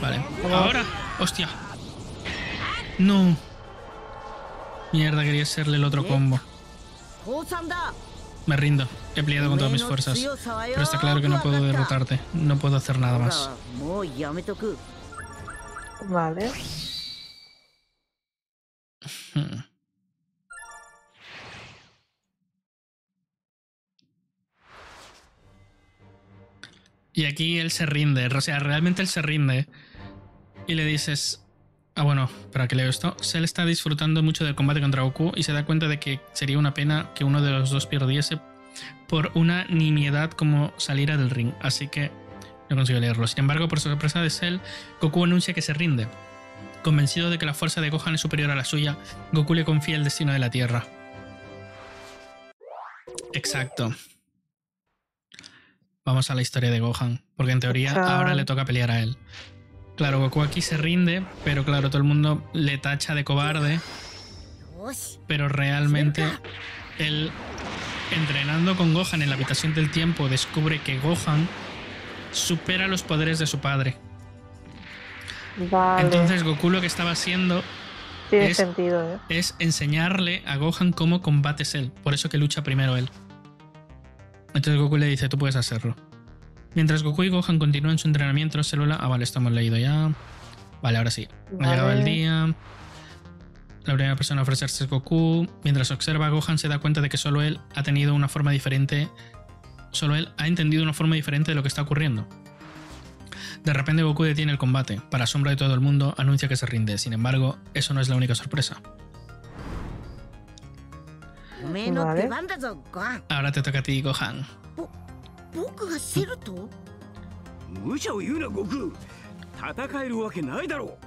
Speaker 2: Vale. Ahora. Hostia. No. Mierda, quería hacerle el otro combo. Me rindo. He peleado con todas mis fuerzas. Pero está claro que no puedo derrotarte. No puedo hacer nada más.
Speaker 3: Vale. *laughs*
Speaker 2: Y aquí él se rinde. O sea, realmente él se rinde. Y le dices, ah bueno, para que leo esto, Cell está disfrutando mucho del combate contra Goku y se da cuenta de que sería una pena que uno de los dos perdiese por una nimiedad como saliera del ring, así que no consigo leerlo. Sin embargo, por sorpresa de Cell, Goku anuncia que se rinde. Convencido de que la fuerza de Gohan es superior a la suya, Goku le confía el destino de la Tierra. Exacto. Vamos a la historia de Gohan, porque en teoría ahora le toca pelear a él. Claro, Goku aquí se rinde, pero claro, todo el mundo le tacha de cobarde, pero realmente él, entrenando con Gohan en la habitación del tiempo, descubre que Gohan supera los poderes de su padre.
Speaker 3: Vale.
Speaker 2: Entonces Goku lo que estaba haciendo
Speaker 3: Tiene
Speaker 2: es-
Speaker 3: sentido, ¿eh?
Speaker 2: es enseñarle a Gohan cómo combates él. Por eso que lucha primero él. Entonces Goku le dice, tú puedes hacerlo. Mientras Goku y Gohan continúan su entrenamiento célula. Ah, vale, esto hemos leído ya. Vale, ahora sí. Ha llegado el día. La primera persona a ofrecerse es Goku. Mientras observa, Gohan se da cuenta de que solo él ha tenido una forma diferente. Solo él ha entendido una forma diferente de lo que está ocurriendo. De repente Goku detiene el combate. Para asombro de todo el mundo, anuncia que se rinde. Sin embargo, eso no es la única sorpresa. Ahora te toca a ti, Gohan.
Speaker 4: 僕がセルと
Speaker 6: 無茶を言うな悟空戦えるわけないだろ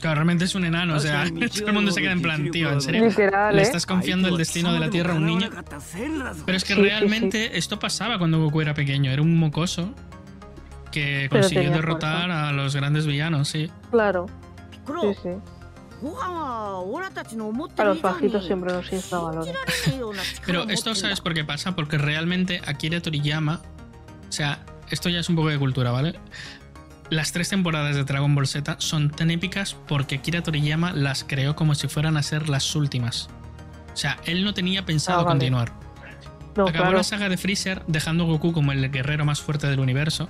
Speaker 2: Claro, realmente es un enano, o sea, todo *laughs* el mundo se queda en plan, tío, ¿en serio?
Speaker 3: Literal,
Speaker 2: ¿Le
Speaker 3: ¿eh?
Speaker 2: estás confiando el destino de la Tierra a un niño? Pero es que
Speaker 3: Sí, sí,
Speaker 2: realmente esto pasaba cuando Goku era pequeño, era un mocoso que
Speaker 3: Pero
Speaker 2: consiguió
Speaker 3: tenía
Speaker 2: derrotar a los grandes villanos, sí.
Speaker 3: Claro.
Speaker 4: ピッコ
Speaker 3: Sí,
Speaker 4: ロ
Speaker 3: sí. A los bajitos siempre nos infravaloran.
Speaker 2: Pero esto, ¿sabes por qué pasa? Porque realmente Akira Toriyama, o sea, esto ya es un poco de cultura, ¿vale? Las tres temporadas de Dragon Ball Z son tan épicas porque Akira Toriyama las creó como si fueran a ser las últimas. O sea, él no tenía pensado
Speaker 3: ah,
Speaker 2: continuar. Acabó la saga de Freezer dejando a Goku como el guerrero más fuerte del universo.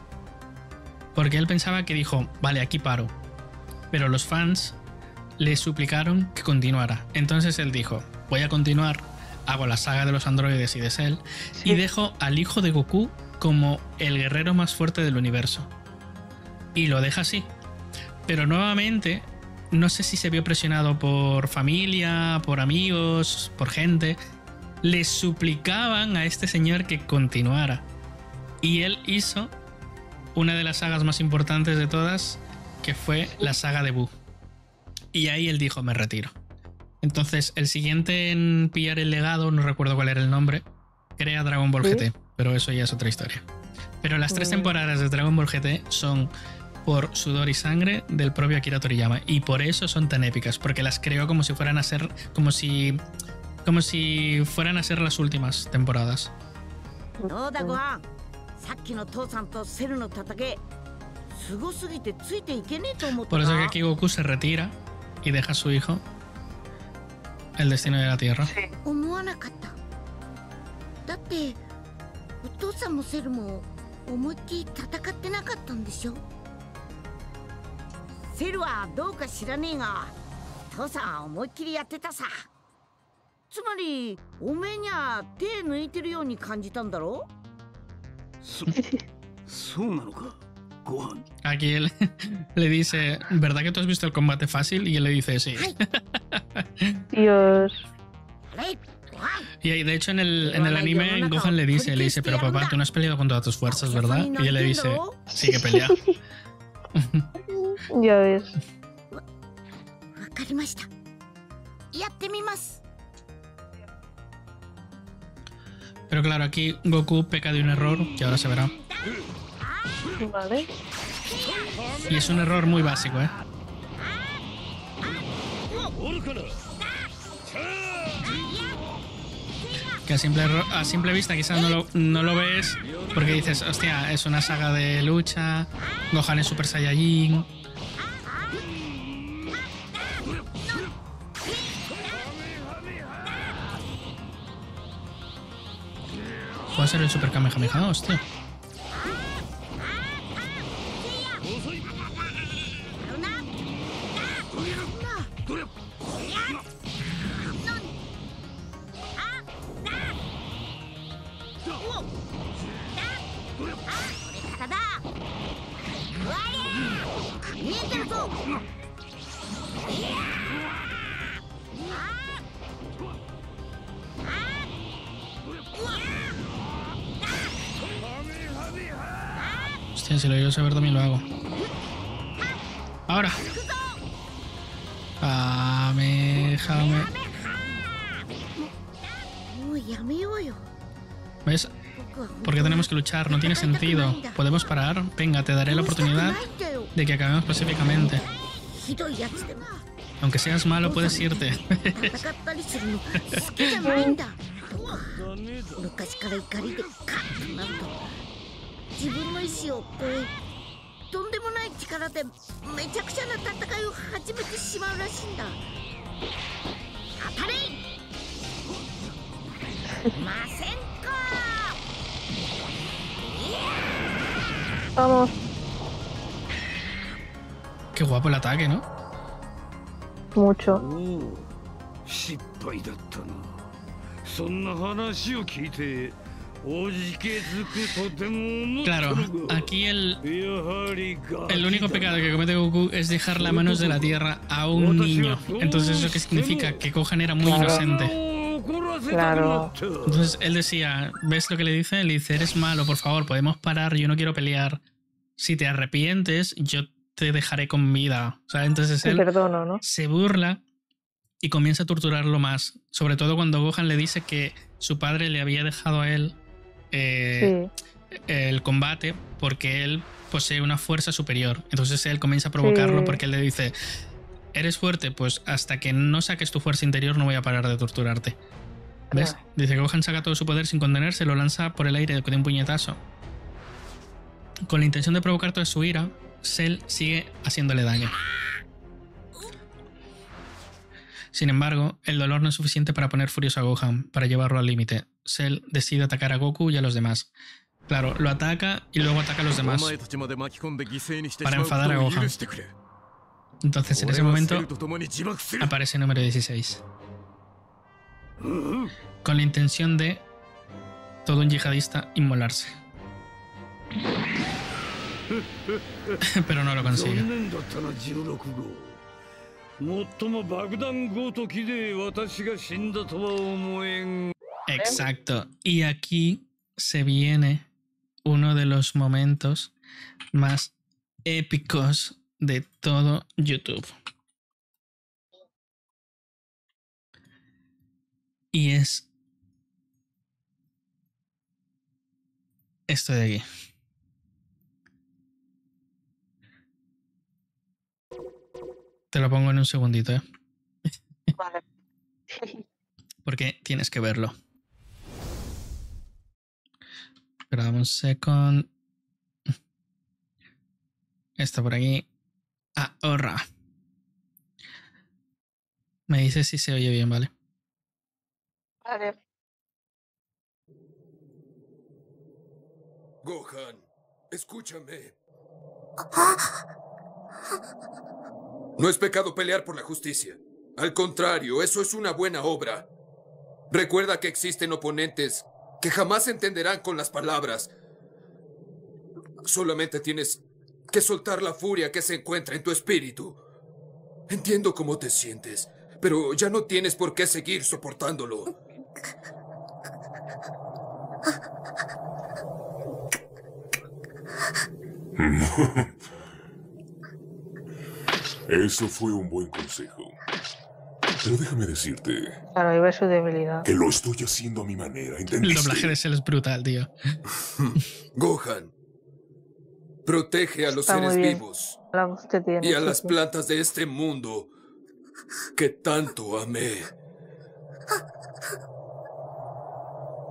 Speaker 2: Porque él pensaba que dijo, vale, aquí paro. Pero los fans le suplicaron que continuara. Entonces él dijo, voy a continuar, hago la saga de los androides y de Cell, y dejo al hijo de Goku como el guerrero más fuerte del universo. Y lo deja así. Pero nuevamente no sé si se vio presionado por familia, por amigos, por gente, le suplicaban a este señor que continuara. Y él hizo una de las sagas más importantes de todas, que fue la saga de Buu. Y ahí él dijo, me retiro. Entonces, el siguiente en pillar el legado, no recuerdo cuál era el nombre, crea Dragon Ball GT, pero eso ya es otra historia. Pero las tres
Speaker 3: mm.
Speaker 2: temporadas de Dragon Ball GT son por sudor y sangre del propio Akira Toriyama y por eso son tan épicas, porque las creó como si fueran a ser como si como si fueran a ser las últimas temporadas. Por eso que aquí Goku se retira y deja a su hijo el destino de la tierra.
Speaker 4: Sí. セルはどうか知らねえが父さん思いっきりやってたさつまりおめえには手抜いてるように感じたんだろ
Speaker 5: そ、そうなのか
Speaker 2: Aquí él *laughs* le dice, ¿verdad que tú has visto el combate fácil? Y él le dice, sí. *laughs*
Speaker 3: Dios.
Speaker 2: Y de hecho en el, en el anime Gohan le dice, le dice, pero papá, tú no has peleado con todas tus fuerzas, ¿verdad? Y él le dice, sí que pelea.
Speaker 3: ya ves.
Speaker 2: Pero claro, aquí Goku peca de un error que ahora se verá.
Speaker 3: Vale.
Speaker 2: Y es un error muy básico, ¿eh? Que a simple, a simple vista quizás no lo, no lo ves porque dices, hostia, es una saga de lucha, Gohan es Super Saiyajin... Puede ser el Super Kamehameha, hostia. no tiene sentido. ¿Podemos parar? Venga, te daré la oportunidad de que acabemos pacíficamente. Aunque seas malo, puedes irte. *laughs*
Speaker 4: 戦ったりするの好きじゃないんだ
Speaker 5: だねだ
Speaker 4: 昔から怒りでカッとなると自分の意志を超えとんでもない力でめちゃくちゃな戦いを始めてしまうらしいんだ当たれませんか
Speaker 3: Vamos.
Speaker 2: Qué guapo el ataque, ¿no?
Speaker 3: Mucho.
Speaker 5: おお失敗だったなそんな話を聞いておじけづくとても思った
Speaker 2: Claro,
Speaker 5: のが
Speaker 2: aquí el,
Speaker 5: やはりガキ
Speaker 2: el único
Speaker 5: だ
Speaker 2: pecado que comete Goku es dejar las manos de la tierra a un niño. Entonces, ¿eso qué significa? Que Gohan era muy
Speaker 3: Claro.
Speaker 2: inocente.
Speaker 5: Claro.
Speaker 2: Entonces él decía, ¿ves lo que le dice? Le dice, eres malo, por favor, podemos parar, yo no quiero pelear. Si te arrepientes, yo te dejaré con vida. O sea, entonces él se burla y comienza a torturarlo más. Sobre todo cuando Gohan le dice que su padre le había dejado a él eh, el combate porque él posee una fuerza superior. Entonces él comienza a provocarlo porque él le dice, eres fuerte, pues hasta que no saques tu fuerza interior no voy a parar de torturarte. ¿Ves? Dice que Gohan saca todo su poder sin contenerse, lo lanza por el aire de un puñetazo. Con la intención de provocar toda su ira, Cell sigue haciéndole daño. Sin embargo, el dolor no es suficiente para poner furioso a Gohan, para llevarlo al límite. Cell decide atacar a Goku y a los demás. Claro, lo ataca y luego ataca a los demás. Para enfadar a Gohan. Entonces en ese momento aparece el número 16. Con la intención de todo un yihadista inmolarse. *laughs* Pero no lo consigue. Exacto. Y aquí se viene uno de los momentos más épicos de todo YouTube. Y es esto de aquí. Te lo pongo en un segundito, ¿eh?
Speaker 3: Vale. *laughs*
Speaker 2: porque tienes que verlo. Espera, un second. Está por aquí. Ahorra. Me dices si se oye bien, ¿vale?
Speaker 3: Vale.
Speaker 8: Gohan, escúchame. No es pecado pelear por la justicia. Al contrario, eso es una buena obra. Recuerda que existen oponentes que jamás entenderán con las palabras. Solamente tienes que soltar la furia que se encuentra en tu espíritu. Entiendo cómo te sientes, pero ya no tienes por qué seguir soportándolo. *laughs*
Speaker 9: Eso fue un buen consejo. Pero déjame decirte
Speaker 3: Claro, ahí ve su debilidad.
Speaker 9: que lo estoy haciendo a mi manera,
Speaker 2: El
Speaker 9: ¿entendiste?
Speaker 2: doblaje de Cell es brutal, tío. *laughs*
Speaker 8: Gohan, protege a los
Speaker 3: Está
Speaker 8: seres vivos
Speaker 3: La voz que tiene.
Speaker 8: y a
Speaker 3: sí,
Speaker 8: las
Speaker 3: sí.
Speaker 8: plantas de este mundo que tanto amé.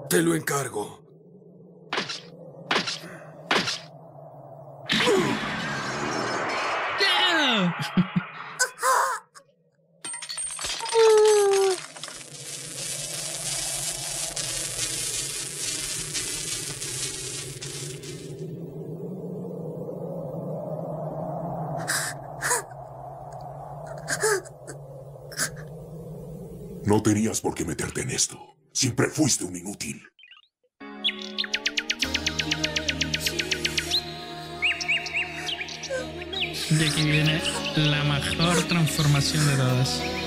Speaker 8: Te lo encargo.
Speaker 9: Tenías por qué meterte en esto. Siempre fuiste un inútil.
Speaker 2: Y aquí viene la mejor transformación de todas.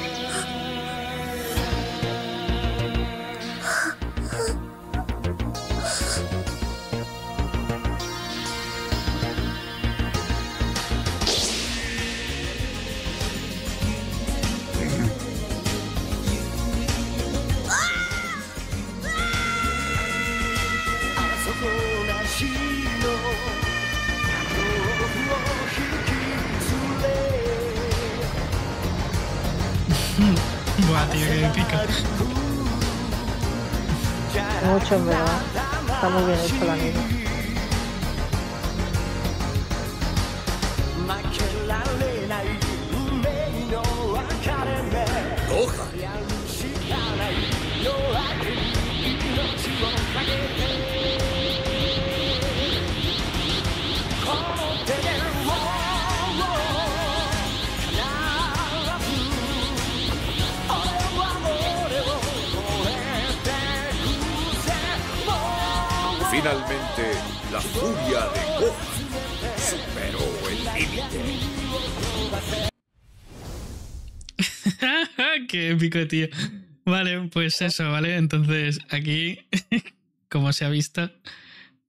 Speaker 2: Vale, pues eso, ¿vale? Entonces, aquí, *laughs* como se ha visto,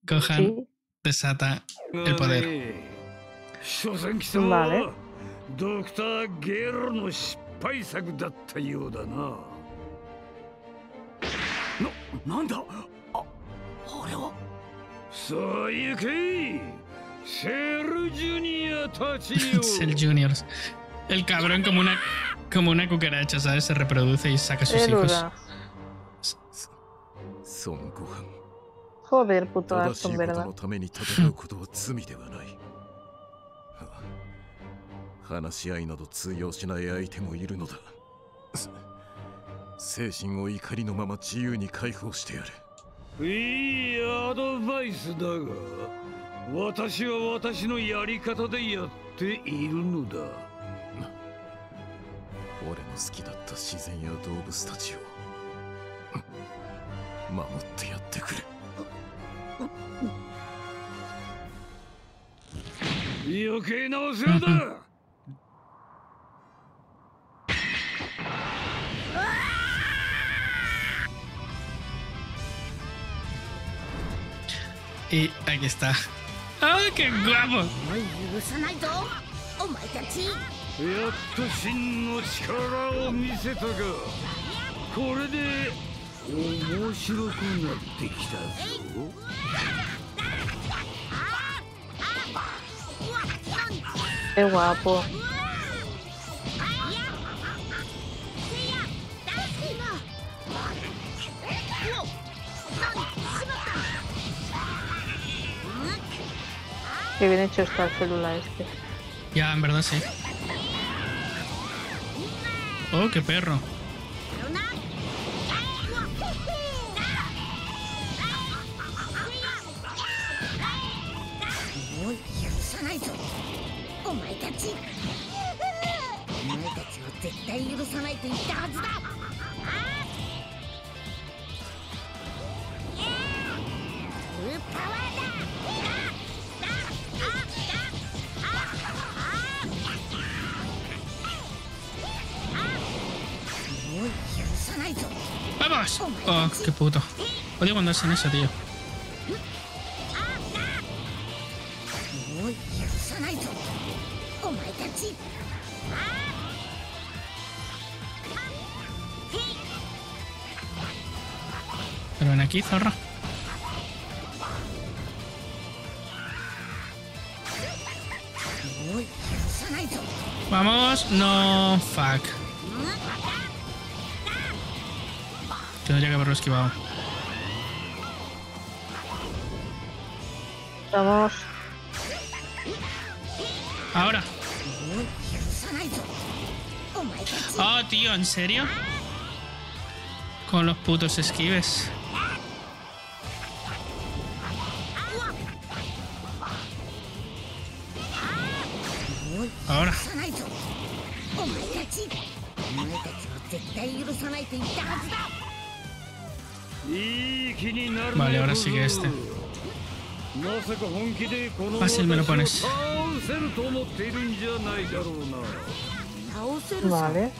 Speaker 2: Gohan desata el poder. Vale. *laughs* Juniors. El cabrón como una como una cucaracha, ¿sabes? Se reproduce y saca a sus hijos.
Speaker 3: Joder, puto
Speaker 8: 正
Speaker 3: Aston, ¿verdad?
Speaker 8: のために戦うことは罪ではないはあ話し合いなど通用しない相手もいるのだ精神を怒りのまま自由に解放してやる
Speaker 5: いいアドバイスだが私は私のやり方でやっているのだ
Speaker 8: 俺の好きだった自然や動物たちを守ってやってくれ。
Speaker 5: 余計なお世話だ。
Speaker 4: Y aquí
Speaker 2: やっと真の力を見せたがこれで面白くなってきたぞ
Speaker 5: Qué guapo. 'Qué bien hecho está el celular este.
Speaker 4: Ya, en verdad sí. Oh, qué perro. ¡Vamos! Oh, qué puto. Odio cuando hacen eso, tío. Pero ven aquí, zorra. Vamos, no, fuck. Tendría que haberlo esquivado.
Speaker 5: Vamos.
Speaker 4: Ahora. Oh, tío, ¿en serio? Con los putos esquives. ahora sigue este. Fácil me lo pones.
Speaker 5: Vale.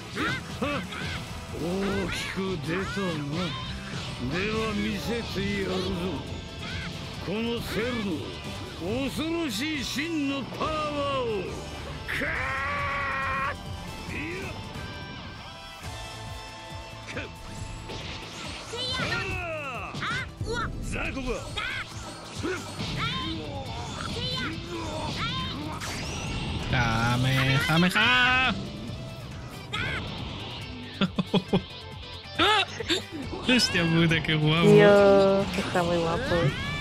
Speaker 2: Vírgula! Kamehameha! *laughs* Este é
Speaker 4: o mundo que eu amo.
Speaker 5: Que está muito guapo.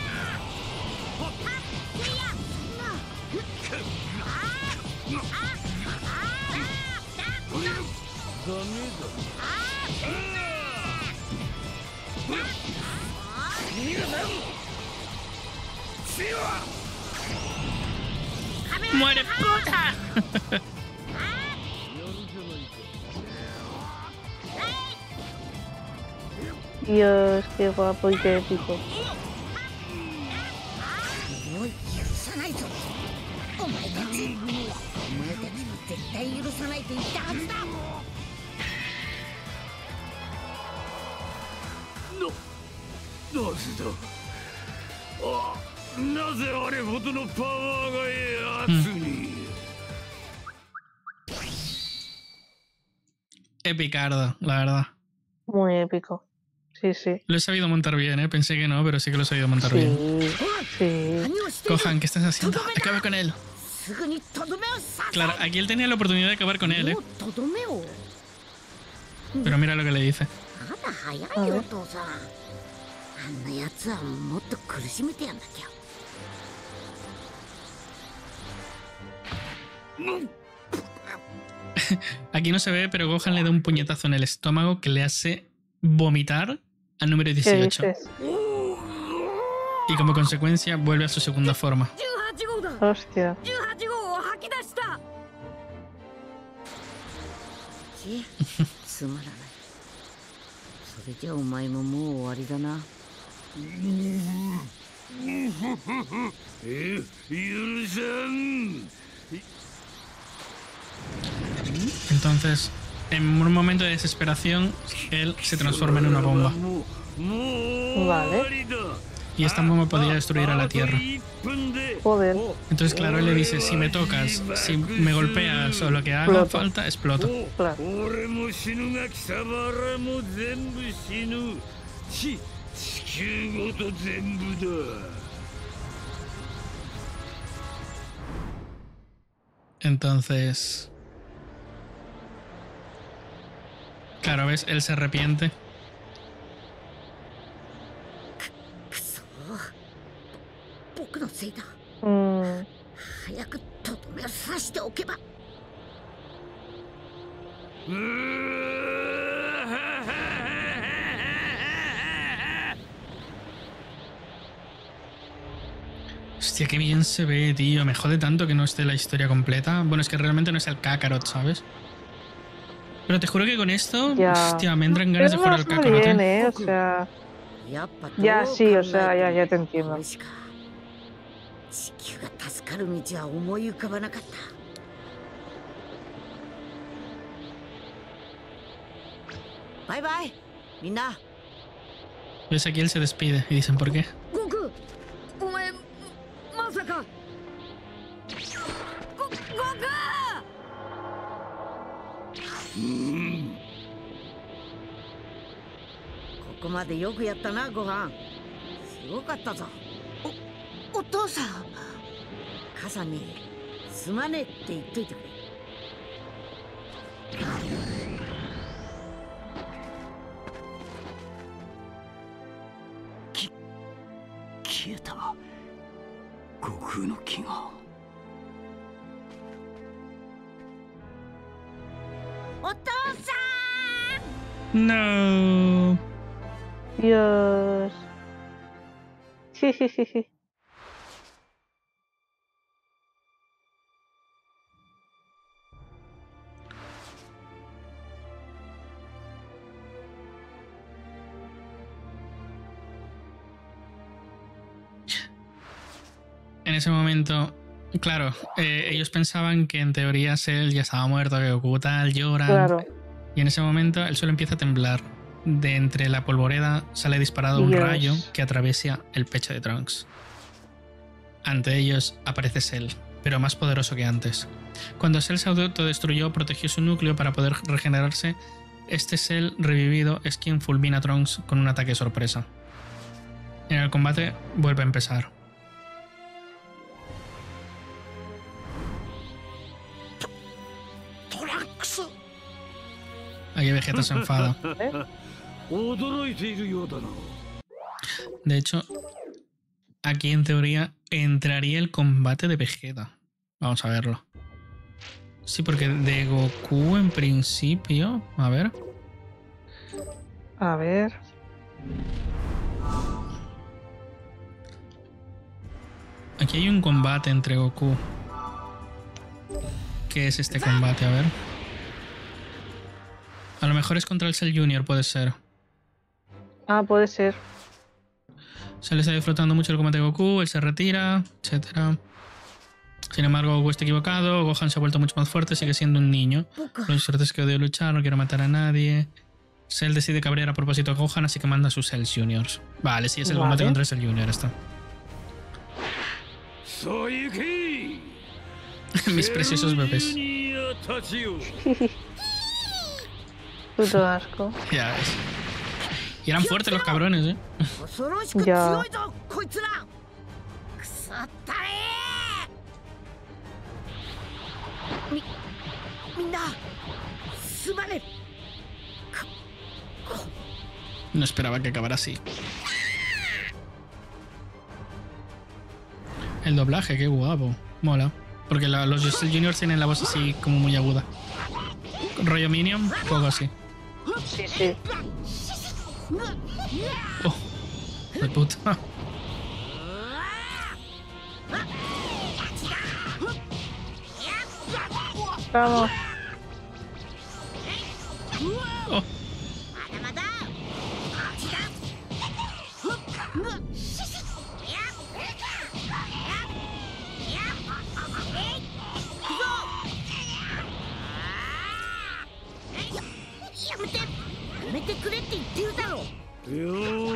Speaker 5: Dios, qué guapo y qué épico.
Speaker 2: Mm.
Speaker 4: Epicardo, la verdad.
Speaker 5: Muy épico sí, sí.
Speaker 4: Lo he sabido montar bien. ¿eh? Pensé que no, pero sí que lo he sabido montar bien.
Speaker 5: Sí.
Speaker 4: Cojan, ¿qué estás haciendo? Acaba con él. Claro, aquí él tenía la oportunidad de acabar con él, ¿eh? Pero mira lo que le dice. *laughs* Aquí no se ve, pero Gohan le da un puñetazo en el estómago que le hace vomitar al número 18. Y como consecuencia vuelve a su segunda forma.
Speaker 5: Hostia.
Speaker 4: Entonces, en un momento de desesperación, él se transforma en una bomba.
Speaker 5: Vale.
Speaker 4: Y
Speaker 2: esta bomba podría destruir a la Tierra.
Speaker 3: Joder.
Speaker 2: Entonces, claro, él le dice, si me tocas, si me golpeas o lo que haga falta, exploto.
Speaker 3: Claro.
Speaker 2: Entonces, Claro, ves, él se arrepiente.
Speaker 3: Mm.
Speaker 2: Hostia, qué bien se ve, tío. Me jode tanto que no esté la historia completa. Bueno, es que realmente no es el Kakarot, ¿sabes? Pero te juro que con esto,
Speaker 3: ya.
Speaker 2: hostia, me entran ganas de jugar al caco,
Speaker 3: bien.
Speaker 2: Eh,
Speaker 3: o sea, ya sí, o sea, ya, ya te entiendo.
Speaker 4: Bye bye, Mina.
Speaker 2: Ves aquí él se despide y dicen por qué.
Speaker 4: ここまでよくやったなご飯。すごかったぞ。おお父さん。母さんにすまねえって言っといてくれ。
Speaker 5: 消えた。悟空の気が
Speaker 4: お父さ
Speaker 2: No.
Speaker 3: Dios. Jijijiji.
Speaker 2: En ese momento, claro, eh, ellos pensaban que en teoría Cell ya estaba muerto, que Goku tal, lloran.
Speaker 3: Claro.
Speaker 2: Y en ese momento el suelo empieza a temblar. De entre la polvoreda sale disparado un rayo que atraviesa el pecho de Trunks. Ante ellos aparece Cell, pero más poderoso que antes. Cuando Cell se autodestruyó, protegió su núcleo para poder regenerarse. Este Cell revivido es quien fulmina a Trunks con un ataque sorpresa. En el combate vuelve a empezar. Aquí Vegeta se enfada. De hecho, aquí en teoría entraría el combate de Vegeta. Vamos a verlo. Sí, porque de Goku en principio. A ver.
Speaker 3: A ver.
Speaker 2: Aquí hay un combate entre Goku. ¿Qué es este combate? A ver. A lo mejor es contra el Cell Junior, puede ser.
Speaker 3: Ah, puede ser.
Speaker 2: Se le está disfrutando mucho el combate de Goku, él se retira, etcétera. Sin embargo, Goku está equivocado, Gohan se ha vuelto mucho más fuerte, sigue siendo un niño. Lo insuerte es que odio luchar, no quiero matar a nadie. Cell decide cabrear a propósito a Gohan, así que manda a sus Cell Juniors. Vale, sí, es el combate contra el Cell Junior,
Speaker 5: está. *laughs*
Speaker 2: Mis preciosos bebés. *laughs*
Speaker 3: Puto *laughs*
Speaker 2: Y eran fuertes los cabrones, ¿eh?
Speaker 4: Ya.
Speaker 2: No esperaba que acabara así. El doblaje, qué guapo. Mola. Porque la, los Juniors tienen la voz así como muy aguda. Rollo Minion, poco así.
Speaker 3: Sí, sí.
Speaker 2: Oh, de puta.
Speaker 3: Vamos.
Speaker 4: くれって言ってるだろ。
Speaker 5: よ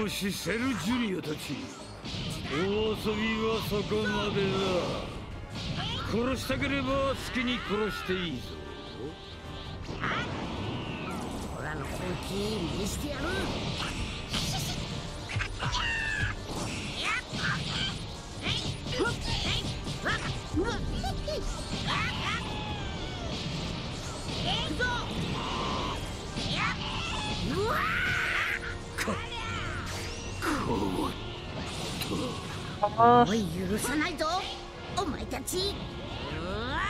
Speaker 5: ーしセルジュニアたち。大遊びはそこまでだ。殺したければ好きに殺していいぞ。
Speaker 4: オラの本気見してやる おい許さないぞお前たちうわ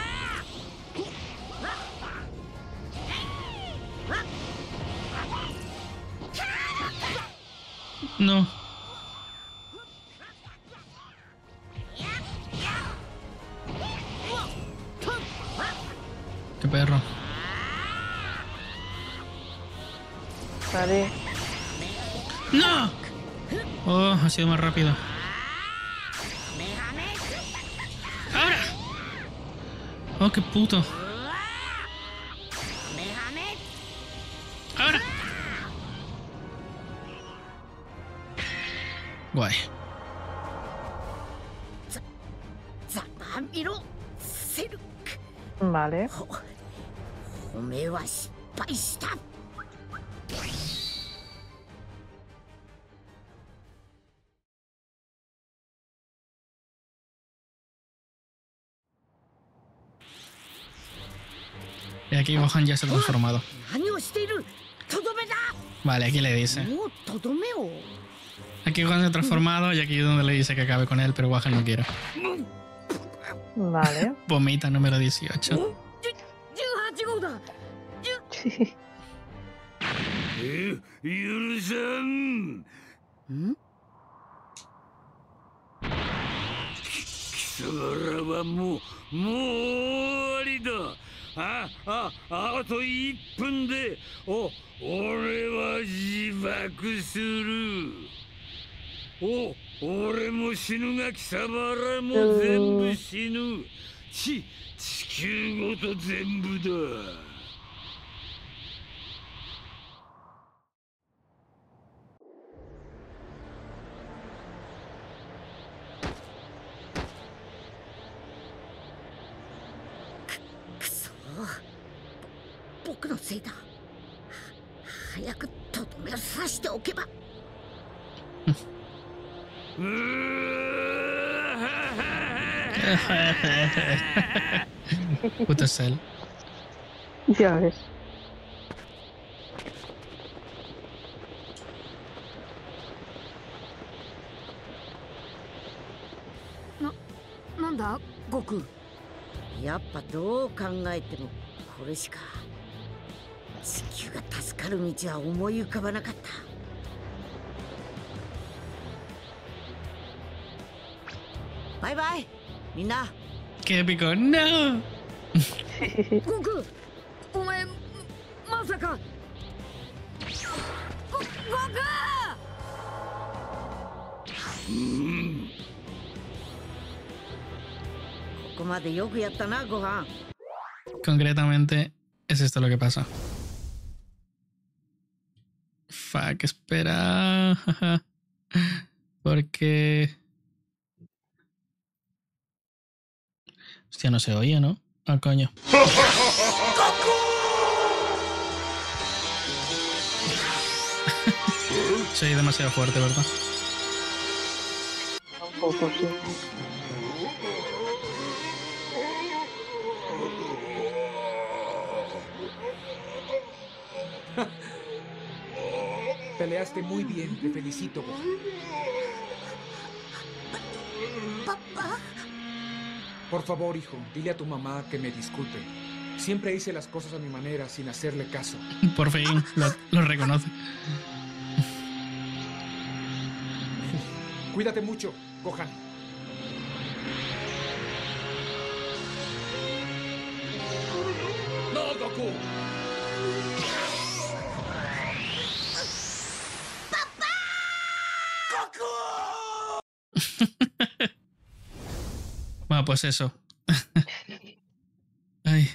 Speaker 2: No. Qué perro.
Speaker 3: Vale.
Speaker 2: ¡No! Oh, ha sido más rápido. Oh, qué puto. Ahora. Guay.
Speaker 3: Vale.
Speaker 2: aquí Gohan ya se ha transformado. Vale, aquí le dice. Aquí Gohan se ha transformado y aquí es donde le dice que acabe con él, pero Gohan no quiere.
Speaker 3: Vale. *laughs*
Speaker 2: Vomita número 18. *laughs*
Speaker 4: 18号だ
Speaker 5: え許さん
Speaker 4: ん
Speaker 5: 貴様らはもうもう終わりだあああと1分でお俺は自爆する。お俺も死ぬが貴様らも全部死ぬ。ち地球ごと全部だ
Speaker 4: くそぼ僕のせいだは早くとどめを刺しておけば
Speaker 5: うーはは
Speaker 2: Puto Cell.
Speaker 3: Ya ves.
Speaker 4: なんだ悟空やっぱどう考えてもこれしか地球が助かる道は思い浮かばなかったバイバイみんな
Speaker 2: ¡Qué épico! ¡No!
Speaker 4: 悟
Speaker 2: Concretamente, es esto lo que pasa. Fuck, espera. *laughs* Porque... Hostia, no se oye, ¿no? Ah, coño. *laughs* Soy demasiado fuerte, ¿verdad?
Speaker 3: Un poco, sí.
Speaker 10: Peleaste muy bien, te felicito.
Speaker 4: Papá
Speaker 10: Por favor, hijo, dile a tu mamá que me disculpe. Siempre hice las cosas a mi manera sin hacerle caso.
Speaker 2: Por fin lo, lo reconoce.
Speaker 10: Cuídate mucho, Gohan. ¡No, Goku!
Speaker 2: pues eso. *laughs* Ay.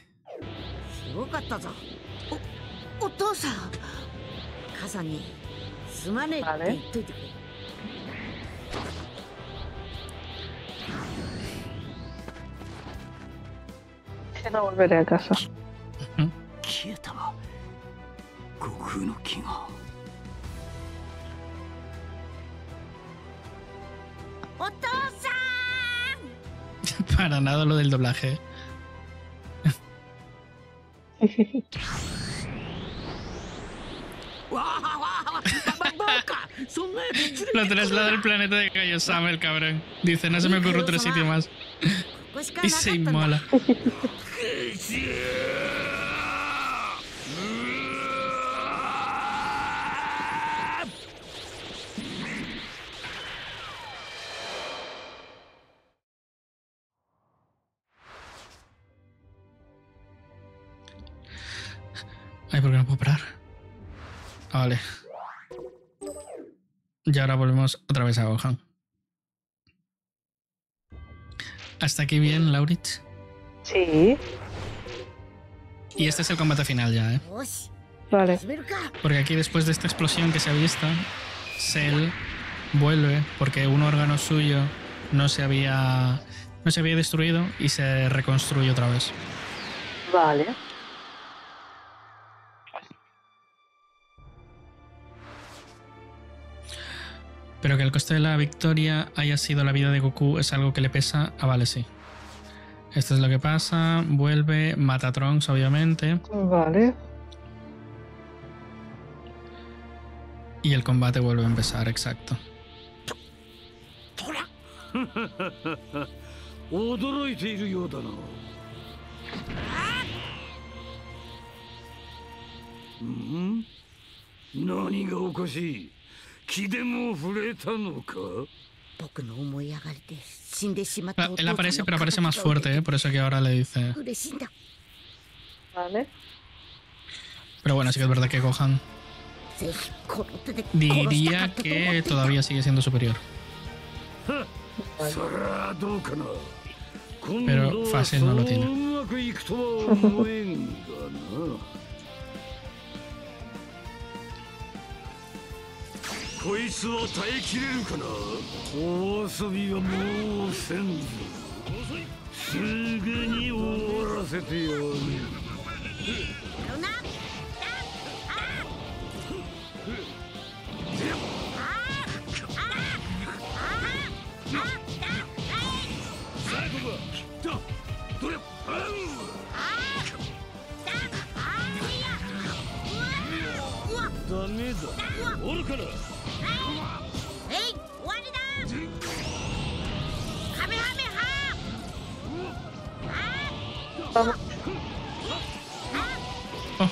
Speaker 3: Vale. No volveré a casa.
Speaker 2: lo del doblaje. *laughs* lo traslada al planeta de Kaiosama el cabrón. Dice, no se me ocurre otro sitio más.
Speaker 4: Pues
Speaker 2: y se inmola. *laughs* Y ahora volvemos otra vez a Gohan. ¿Hasta aquí bien, Laurit?
Speaker 3: Sí.
Speaker 2: Y este es el combate final ya, ¿eh?
Speaker 3: Vale.
Speaker 2: Porque aquí después de esta explosión que se ha visto, Cell vuelve porque un órgano suyo no se había no se había destruido y se reconstruye otra vez.
Speaker 3: Vale.
Speaker 2: Pero que el coste de la victoria haya sido la vida de Goku es algo que le pesa a Vale, sí. Esto es lo que pasa, vuelve, mata a Trunks, obviamente,
Speaker 3: Vale.
Speaker 2: y el combate vuelve a empezar, exacto. *laughs*
Speaker 5: 驚 気でも触れたのか
Speaker 4: 僕の思い上がりで死んでしまった
Speaker 2: Ah,
Speaker 4: お父
Speaker 2: Él
Speaker 4: さん
Speaker 2: aparece,
Speaker 4: の
Speaker 2: pero aparece
Speaker 4: 形
Speaker 2: más
Speaker 4: が
Speaker 2: fuerte, ¿eh? por eso que ahora le dice...
Speaker 4: 嬉しいんだ
Speaker 3: Vale.
Speaker 2: Pero bueno, sí que es verdad que Gohan
Speaker 4: ぜひこの手で殺したか
Speaker 2: diría
Speaker 4: ったと思って
Speaker 2: que todavía sigue siendo superior.
Speaker 5: そりゃどうかな
Speaker 2: Pero fácil no lo tiene. *laughs*
Speaker 5: こいつは耐えきれるかな？お遊びはもうせんぞ。すぐに終わらせてやる。ダメだおるから
Speaker 2: Oh,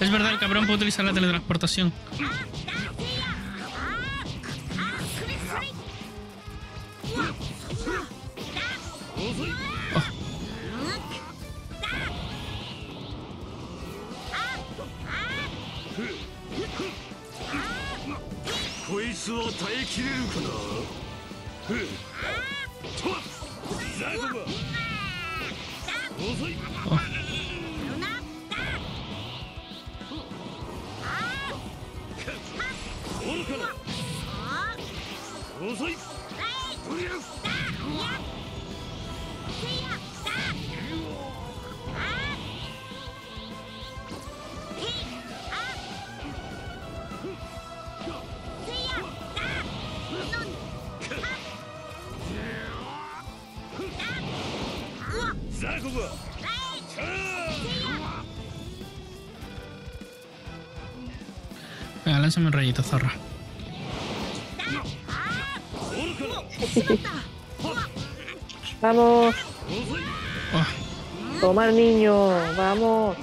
Speaker 2: es verdad, el cabrón puede utilizar la teletransportación. pásame un rayito, zorra.
Speaker 3: Vamos.
Speaker 2: Oh.
Speaker 3: Tomar niño, vamos.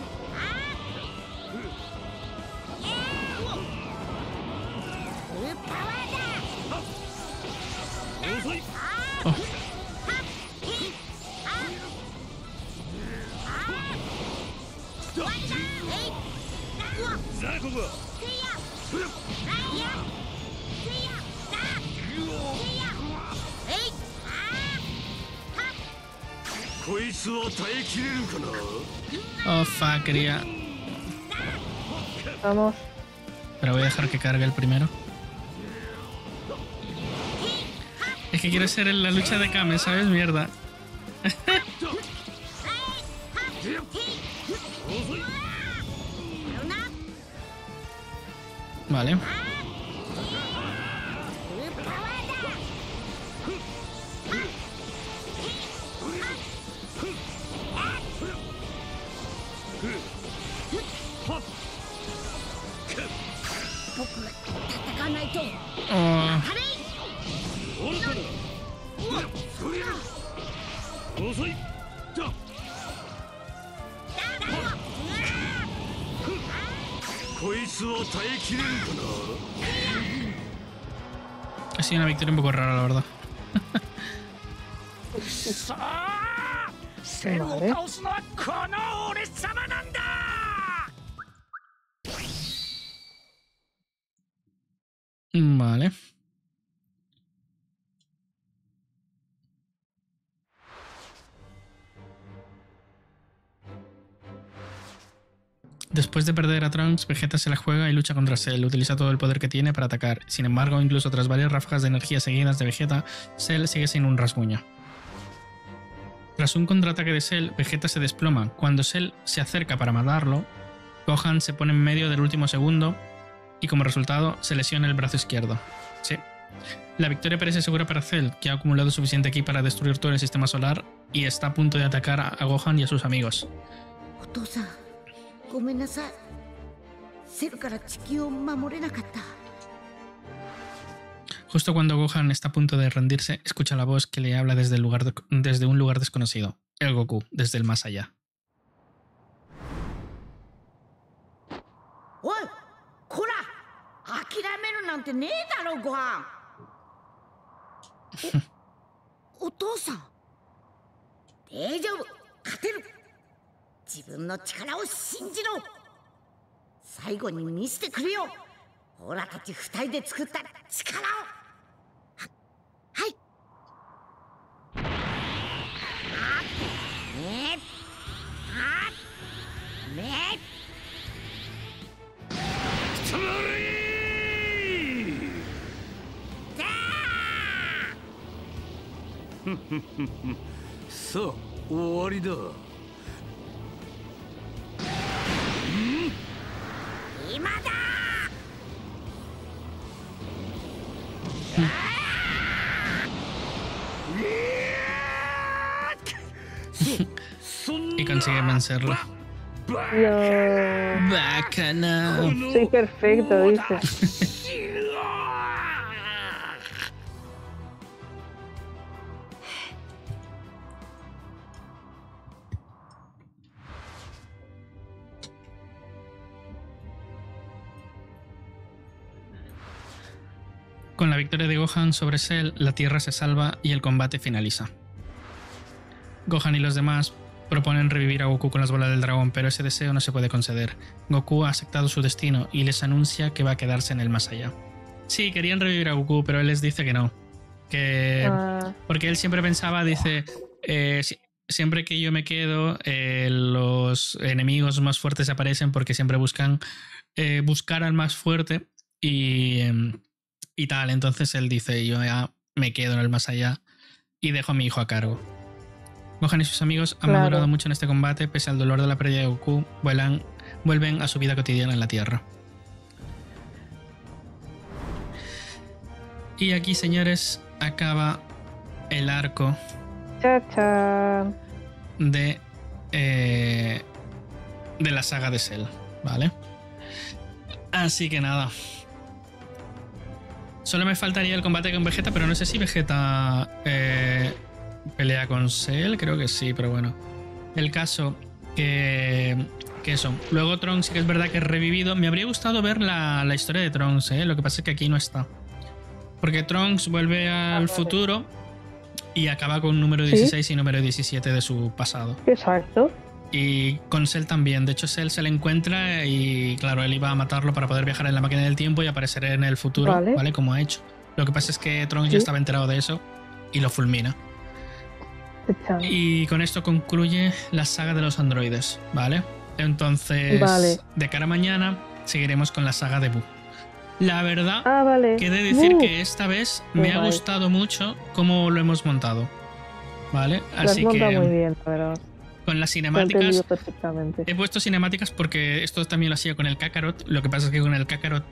Speaker 2: Quería.
Speaker 3: Vamos.
Speaker 2: Pero voy a dejar que cargue el primero. Es que quiero hacer la lucha de Kame, ¿sabes? Mierda. *laughs* vale. Ha sido una victoria un poco rara, la verdad. *laughs* Después de perder a Trunks, Vegeta se la juega y lucha contra Cell. Utiliza todo el poder que tiene para atacar. Sin embargo, incluso tras varias ráfagas de energía seguidas de Vegeta, Cell sigue sin un rasguño. Tras un contraataque de Cell, Vegeta se desploma. Cuando Cell se acerca para matarlo, Gohan se pone en medio del último segundo y como resultado se lesiona el brazo izquierdo. Sí. La victoria parece segura para Cell, que ha acumulado suficiente ki para destruir todo el sistema solar y está a punto de atacar a a Gohan y a sus amigos.
Speaker 4: お父さんごめんなさいセルから地球を守れなかった
Speaker 2: Justo cuando Gohan está a punto de rendirse, escucha la voz que le habla desde, el lugar de- desde un lugar desconocido. El Goku, desde el más allá.
Speaker 4: おいこら諦めるなんてねえだろご飯*laughs* おお父さん大丈夫勝てる 自分の力を信じろ。最後に見せてくれよ。オラたち二人で作った力を。ははい。あねえあねえ
Speaker 5: たまれふんふんふんふんさあ終わりだ
Speaker 2: Y consigue vencerlo.
Speaker 3: Yo
Speaker 2: Bacana.
Speaker 3: soy perfecto, dice.
Speaker 2: Con la victoria de Gohan sobre Cell, la Tierra se salva y el combate finaliza. Gohan y los demás proponen revivir a Goku con las bolas del dragón, pero ese deseo no se puede conceder. Goku ha aceptado su destino y les anuncia que va a quedarse en el más allá. Sí, querían revivir a Goku, pero él les dice que no. Que
Speaker 3: Ah,
Speaker 2: porque él siempre pensaba, dice, eh, si- siempre que yo me quedo, eh, los enemigos más fuertes aparecen porque siempre buscan eh, buscar al más fuerte y, em, y tal. Entonces él dice, yo ya me quedo en el más allá y dejo a mi hijo a cargo. Gohan y sus amigos han
Speaker 3: Claro.
Speaker 2: madurado mucho en este combate, pese al dolor de la pérdida de Goku, vuelan, vuelven a su vida cotidiana en la Tierra. Y aquí, señores, acaba el arco de, eh, de la saga de Cell, ¿vale? Así que nada. Solo me faltaría el combate con Vegeta, pero no sé si Vegeta eh, pelea con Cell, creo que sí, pero bueno. El caso que, que eso. Luego Trunks sí que es verdad que es revivido. Me habría gustado ver la, la historia de Trunks, ¿eh? lo que pasa es que aquí no está. Porque Trunks vuelve al
Speaker 3: vale.
Speaker 2: futuro y acaba con número
Speaker 3: ¿Sí?
Speaker 2: 16 y número 17 de su pasado.
Speaker 3: Exacto.
Speaker 2: Y con Cell también. De hecho, Cell se le encuentra y, claro, él iba a matarlo para poder viajar en la máquina del tiempo y aparecer en el futuro, ¿vale?
Speaker 3: Vale.
Speaker 2: Como ha hecho. Lo que pasa es que Trunks ya estaba enterado de eso y lo fulmina. Y con esto concluye la saga de los androides, ¿vale? Entonces,
Speaker 3: Vale.
Speaker 2: de cara a mañana, seguiremos con la saga de Boo. La verdad,
Speaker 3: Ah, vale.
Speaker 2: que he de decir
Speaker 3: Uh,
Speaker 2: que esta vez me ha
Speaker 3: guay.
Speaker 2: gustado mucho cómo lo hemos montado. ¿Vale? Así
Speaker 3: muy
Speaker 2: que
Speaker 3: bien,
Speaker 2: con las cinemáticas. He puesto cinemáticas porque esto también lo hacía con el Kakarot. Lo que pasa es que con el Kakarot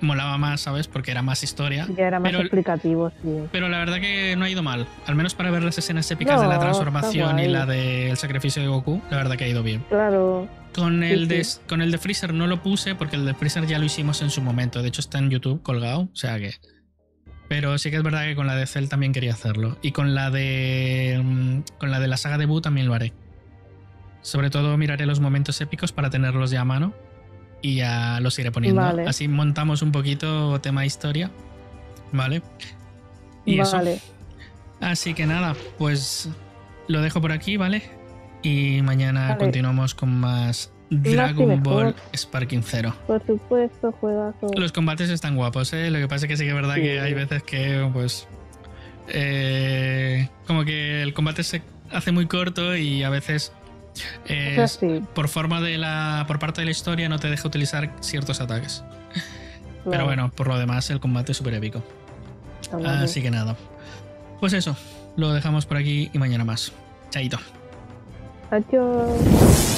Speaker 2: molaba más, ¿sabes? Porque era más historia.
Speaker 3: Ya era más
Speaker 2: Pero-
Speaker 3: explicativo, sí.
Speaker 2: Pero la verdad que no ha ido mal. Al menos para ver las escenas épicas de la transformación y la del sacrificio de Goku, la verdad que ha ido bien.
Speaker 3: Claro.
Speaker 2: Con
Speaker 3: Sí,
Speaker 2: el, de,
Speaker 3: sí.
Speaker 2: con el de Freezer no lo puse porque el de Freezer ya lo hicimos en su momento. De hecho está en YouTube colgado, o sea que... Pero sí que es verdad que con la de Cell también quería hacerlo. Y con la de... mm, Con la de la saga de Buu también lo haré. Sobre todo miraré los momentos épicos para tenerlos ya a mano. Y ya los iré poniendo.
Speaker 3: Vale.
Speaker 2: Así montamos un poquito tema historia. ¿Vale? Y eso.
Speaker 3: Vale.
Speaker 2: Así que nada, pues lo dejo por aquí, ¿vale? Y mañana
Speaker 3: Vale.
Speaker 2: continuamos con más Dragon. Ball Sparking Zero.
Speaker 3: Por supuesto, juegazo.
Speaker 2: Los combates están guapos, ¿eh? Lo que pasa es que sí que es verdad
Speaker 3: Sí.
Speaker 2: que hay veces que, pues. eh, como que el combate se hace muy corto y a veces.
Speaker 3: Es
Speaker 2: por forma de la. por parte de la historia no te deja utilizar ciertos ataques. Pero bueno, por lo demás, el combate es súper épico.
Speaker 3: Guapo.
Speaker 2: Así que nada. Pues eso, lo dejamos por aquí y mañana más. Chaito.
Speaker 3: Adiós.